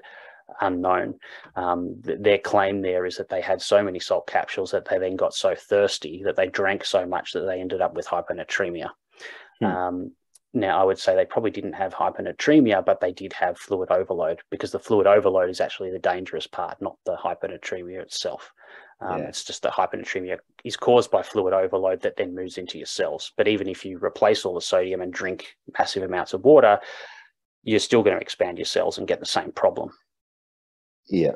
unknown. Um, th- their claim there is that they had so many salt capsules that they then got so thirsty that they drank so much that they ended up with hyponatremia. Hmm. Um, now, I would say they probably didn't have hyponatremia, but they did have fluid overload because the fluid overload is actually the dangerous part, not the hyponatremia itself. Um, yeah. It's just that hyponatremia is caused by fluid overload that then moves into your cells. But even if you replace all the sodium and drink massive amounts of water, you're still going to expand your cells and get the same problem. Yeah.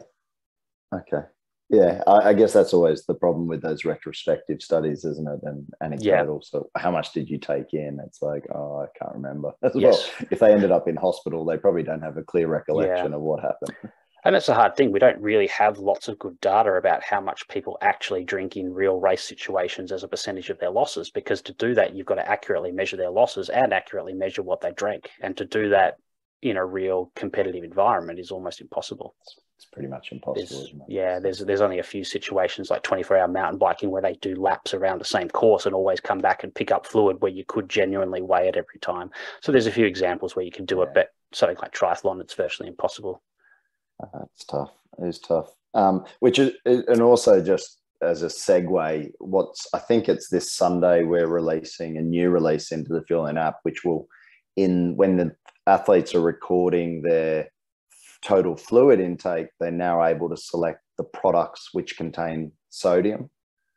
Okay. Yeah, I, I, guess that's always the problem with those retrospective studies, isn't it? And anecdotal. Yeah. So, how much did you take in? It's like, oh, I can't remember. As yes. well, if they ended up in hospital, they probably don't have a clear recollection yeah. of what happened. And that's a hard thing. We don't really have lots of good data about how much people actually drink in real race situations as a percentage of their losses. Because to do that, you've got to accurately measure their losses and accurately measure what they drank. And to do that in a real competitive environment is almost impossible. It's pretty much impossible, Yeah, there's there's only a few situations like 24 hour mountain biking where they do laps around the same course and always come back and pick up fluid where you could genuinely weigh it every time. So there's a few examples where you can do yeah. it, but something like triathlon, it's virtually impossible. Uh, it's tough. It is tough. Um, which is, and also just as a segue, what's I think it's this Sunday we're releasing a new release into the Fuelin app, which will, in when the athletes are recording their total fluid intake, they're now able to select the products which contain sodium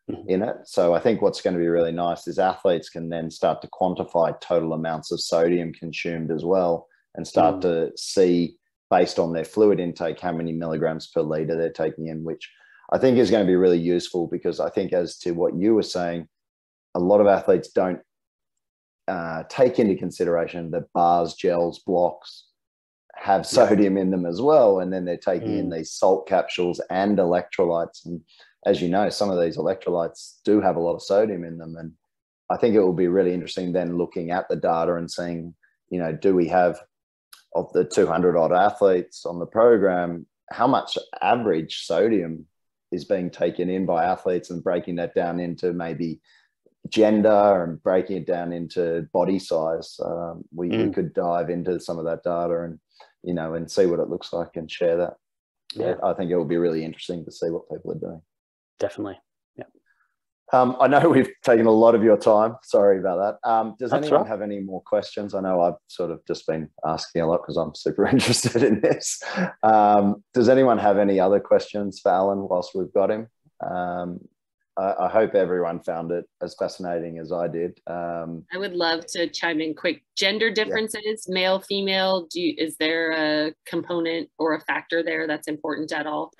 mm-hmm. in it. So I think what's going to be really nice is athletes can then start to quantify total amounts of sodium consumed as well and start mm. to see based on their fluid intake how many milligrams per liter they're taking in, which I think is going to be really useful because I think as to what you were saying, a lot of athletes don't uh, take into consideration that bars, gels, blocks have sodium in them as well. And then they're taking mm. in these salt capsules and electrolytes. And as you know, some of these electrolytes do have a lot of sodium in them. And I think it will be really interesting then looking at the data and seeing, you know, do we have of the 200 odd athletes on the program, how much average sodium is being taken in by athletes and breaking that down into maybe gender and breaking it down into body size. Um, we, mm. we could dive into some of that data and you know, and see what it looks like and share that. Yeah, I think it will be really interesting to see what people are doing. Definitely. Yeah. Um, I know we've taken a lot of your time. Sorry about that. Um, does That's anyone right. have any more questions? I know I've sort of just been asking a lot because I'm super interested in this. Um, does anyone have any other questions for Alan whilst we've got him? Um, I, hope everyone found it as fascinating as I did. Um, I would love to chime in quick. Gender differences, yeah. male, female. Do you, is there a component or a factor there that's important at all?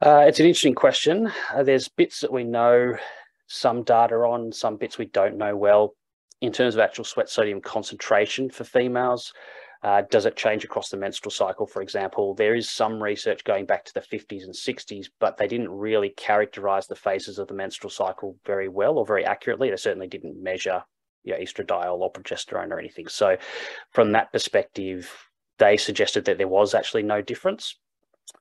Uh, it's an interesting question. Uh, there's bits that we know some data on, some bits we don't know well. In terms of actual sweat sodium concentration for females, uh, does it change across the menstrual cycle, for example? There is some research going back to the 50s and 60s, but they didn't really characterize the phases of the menstrual cycle very well or very accurately. They certainly didn't measure you know, estradiol or progesterone or anything. So, from that perspective, they suggested that there was actually no difference.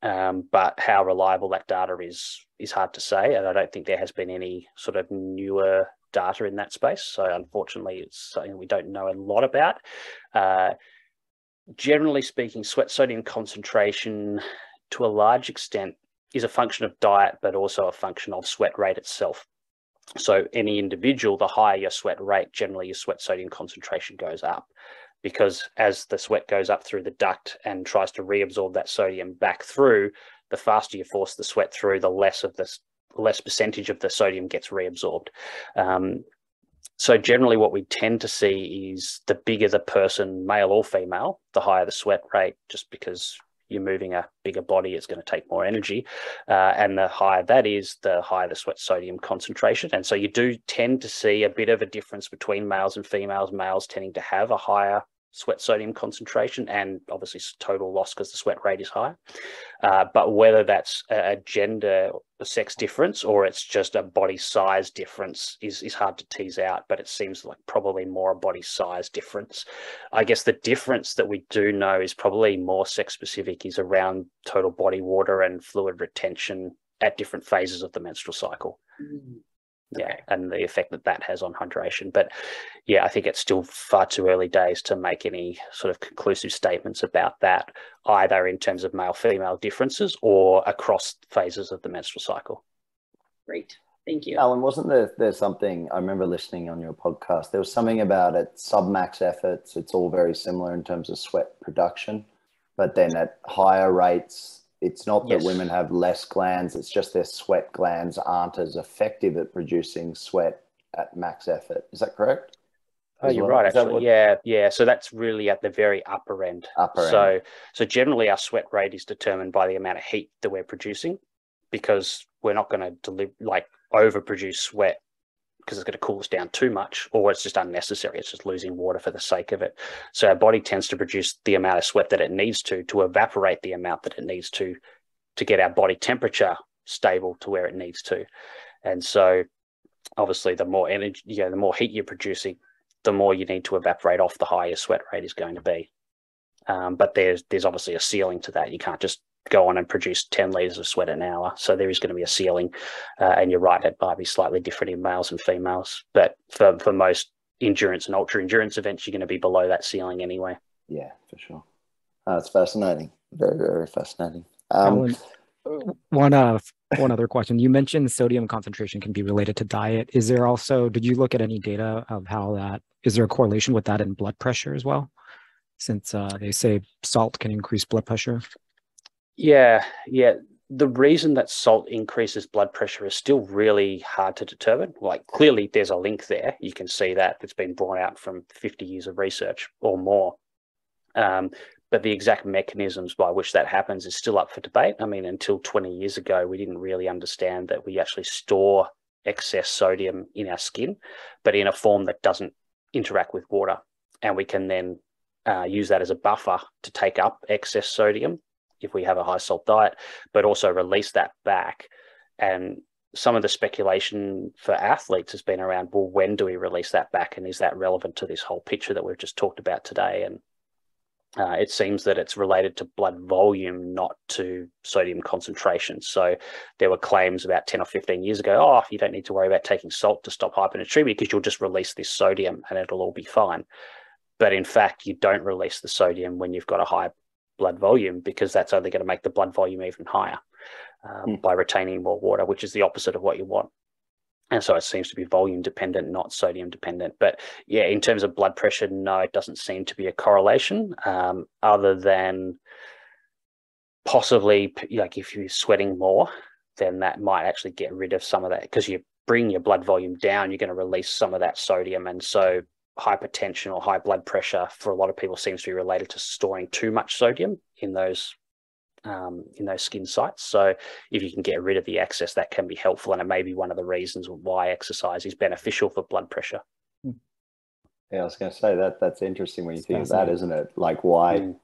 Um, but how reliable that data is is hard to say, and I don't think there has been any sort of newer data in that space. So unfortunately, it's something we don't know a lot about. Uh, generally speaking, sweat sodium concentration to a large extent is a function of diet, but also a function of sweat rate itself. So, any individual, the higher your sweat rate, generally your sweat sodium concentration goes up because as the sweat goes up through the duct and tries to reabsorb that sodium back through, the faster you force the sweat through, the less of this less percentage of the sodium gets reabsorbed. Um, so generally what we tend to see is the bigger the person, male or female, the higher the sweat rate, just because you're moving a bigger body, it's going to take more energy. Uh, and the higher that is, the higher the sweat sodium concentration. And so you do tend to see a bit of a difference between males and females, males tending to have a higher sweat sodium concentration and obviously total loss because the sweat rate is higher. Uh, but whether that's a gender a sex difference or it's just a body size difference is, is hard to tease out, but it seems like probably more a body size difference. I guess the difference that we do know is probably more sex specific is around total body water and fluid retention at different phases of the menstrual cycle. Mm-hmm yeah, and the effect that that has on hydration. But yeah, I think it's still far too early days to make any sort of conclusive statements about that, either in terms of male female differences or across phases of the menstrual cycle. Great. Thank you. Alan, wasn't there, there something, I remember listening on your podcast, there was something about it, submax efforts, it's all very similar in terms of sweat production, but then at higher rates, it's not that yes. women have less glands, it's just their sweat glands aren't as effective at producing sweat at max effort. Is that correct? Oh, you're well? right. Actually, what... yeah, yeah. So that's really at the very upper end. Upper so, end. so generally, our sweat rate is determined by the amount of heat that we're producing, because we're not going to deliver like overproduce sweat because it's going to cool us down too much, or it's just unnecessary. It's just losing water for the sake of it. So our body tends to produce the amount of sweat that it needs to to evaporate the amount that it needs to to get our body temperature stable to where it needs to. And so obviously the more energy, you know, the more heat you're producing, the more you need to evaporate off, the higher sweat rate is going to be. Um, but there's there's obviously a ceiling to that. You can't just go on and produce 10 litres of sweat an hour. So there is going to be a ceiling. Uh, and you're right, it might be slightly different in males and females. But for, for most endurance and ultra endurance events, you're going to be below that ceiling anyway. Yeah, for sure. That's fascinating. Very, very fascinating. Um, one uh, one other question. You mentioned sodium concentration can be related to diet. Is there also, did you look at any data of how that, is there a correlation with that in blood pressure as well? Since uh, they say salt can increase blood pressure. Yeah, yeah. The reason that salt increases blood pressure is still really hard to determine. Like, clearly, there's a link there. You can see that it's been brought out from 50 years of research or more. Um, but the exact mechanisms by which that happens is still up for debate. I mean, until 20 years ago, we didn't really understand that we actually store excess sodium in our skin, but in a form that doesn't interact with water. And we can then uh, use that as a buffer to take up excess sodium if we have a high salt diet, but also release that back. And some of the speculation for athletes has been around, well, when do we release that back? And is that relevant to this whole picture that we've just talked about today? And uh, it seems that it's related to blood volume, not to sodium concentration. So there were claims about 10 or 15 years ago, oh, you don't need to worry about taking salt to stop hyponatremia because you'll just release this sodium and it'll all be fine. But in fact, you don't release the sodium when you've got a high blood volume because that's only going to make the blood volume even higher um, mm. by retaining more water, which is the opposite of what you want. And so it seems to be volume dependent, not sodium dependent. But yeah, in terms of blood pressure, no, it doesn't seem to be a correlation um, other than possibly like if you're sweating more, then that might actually get rid of some of that because you bring your blood volume down, you're going to release some of that sodium. And so hypertension or high blood pressure for a lot of people seems to be related to storing too much sodium in those um, in those skin sites. So if you can get rid of the excess, that can be helpful, and it may be one of the reasons why exercise is beneficial for blood pressure. Yeah, I was going to say that that's interesting when you think of that, isn't it? Like why mm.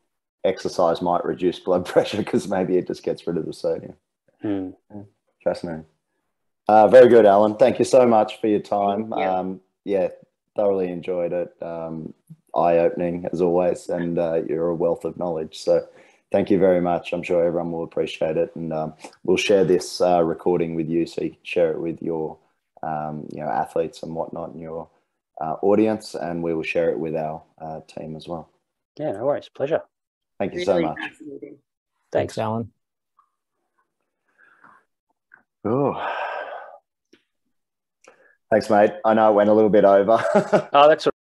exercise might reduce blood pressure because maybe it just gets rid of the sodium. Mm. Yeah, fascinating. Uh, very good, Alan. Thank you so much for your time. Yeah. Um, yeah, thoroughly enjoyed it. Um, Eye opening as always, and uh, you're a wealth of knowledge. So thank you very much. I'm sure everyone will appreciate it, and um, we'll share this uh, recording with you so you can share it with your um, you know athletes and whatnot in your uh, audience, and we will share it with our uh, team as well. Yeah, no worries. Pleasure. Thank you really so much. Thanks, Thanks, Alan. Oh. Thanks, mate. I know it went a little bit over. oh, that's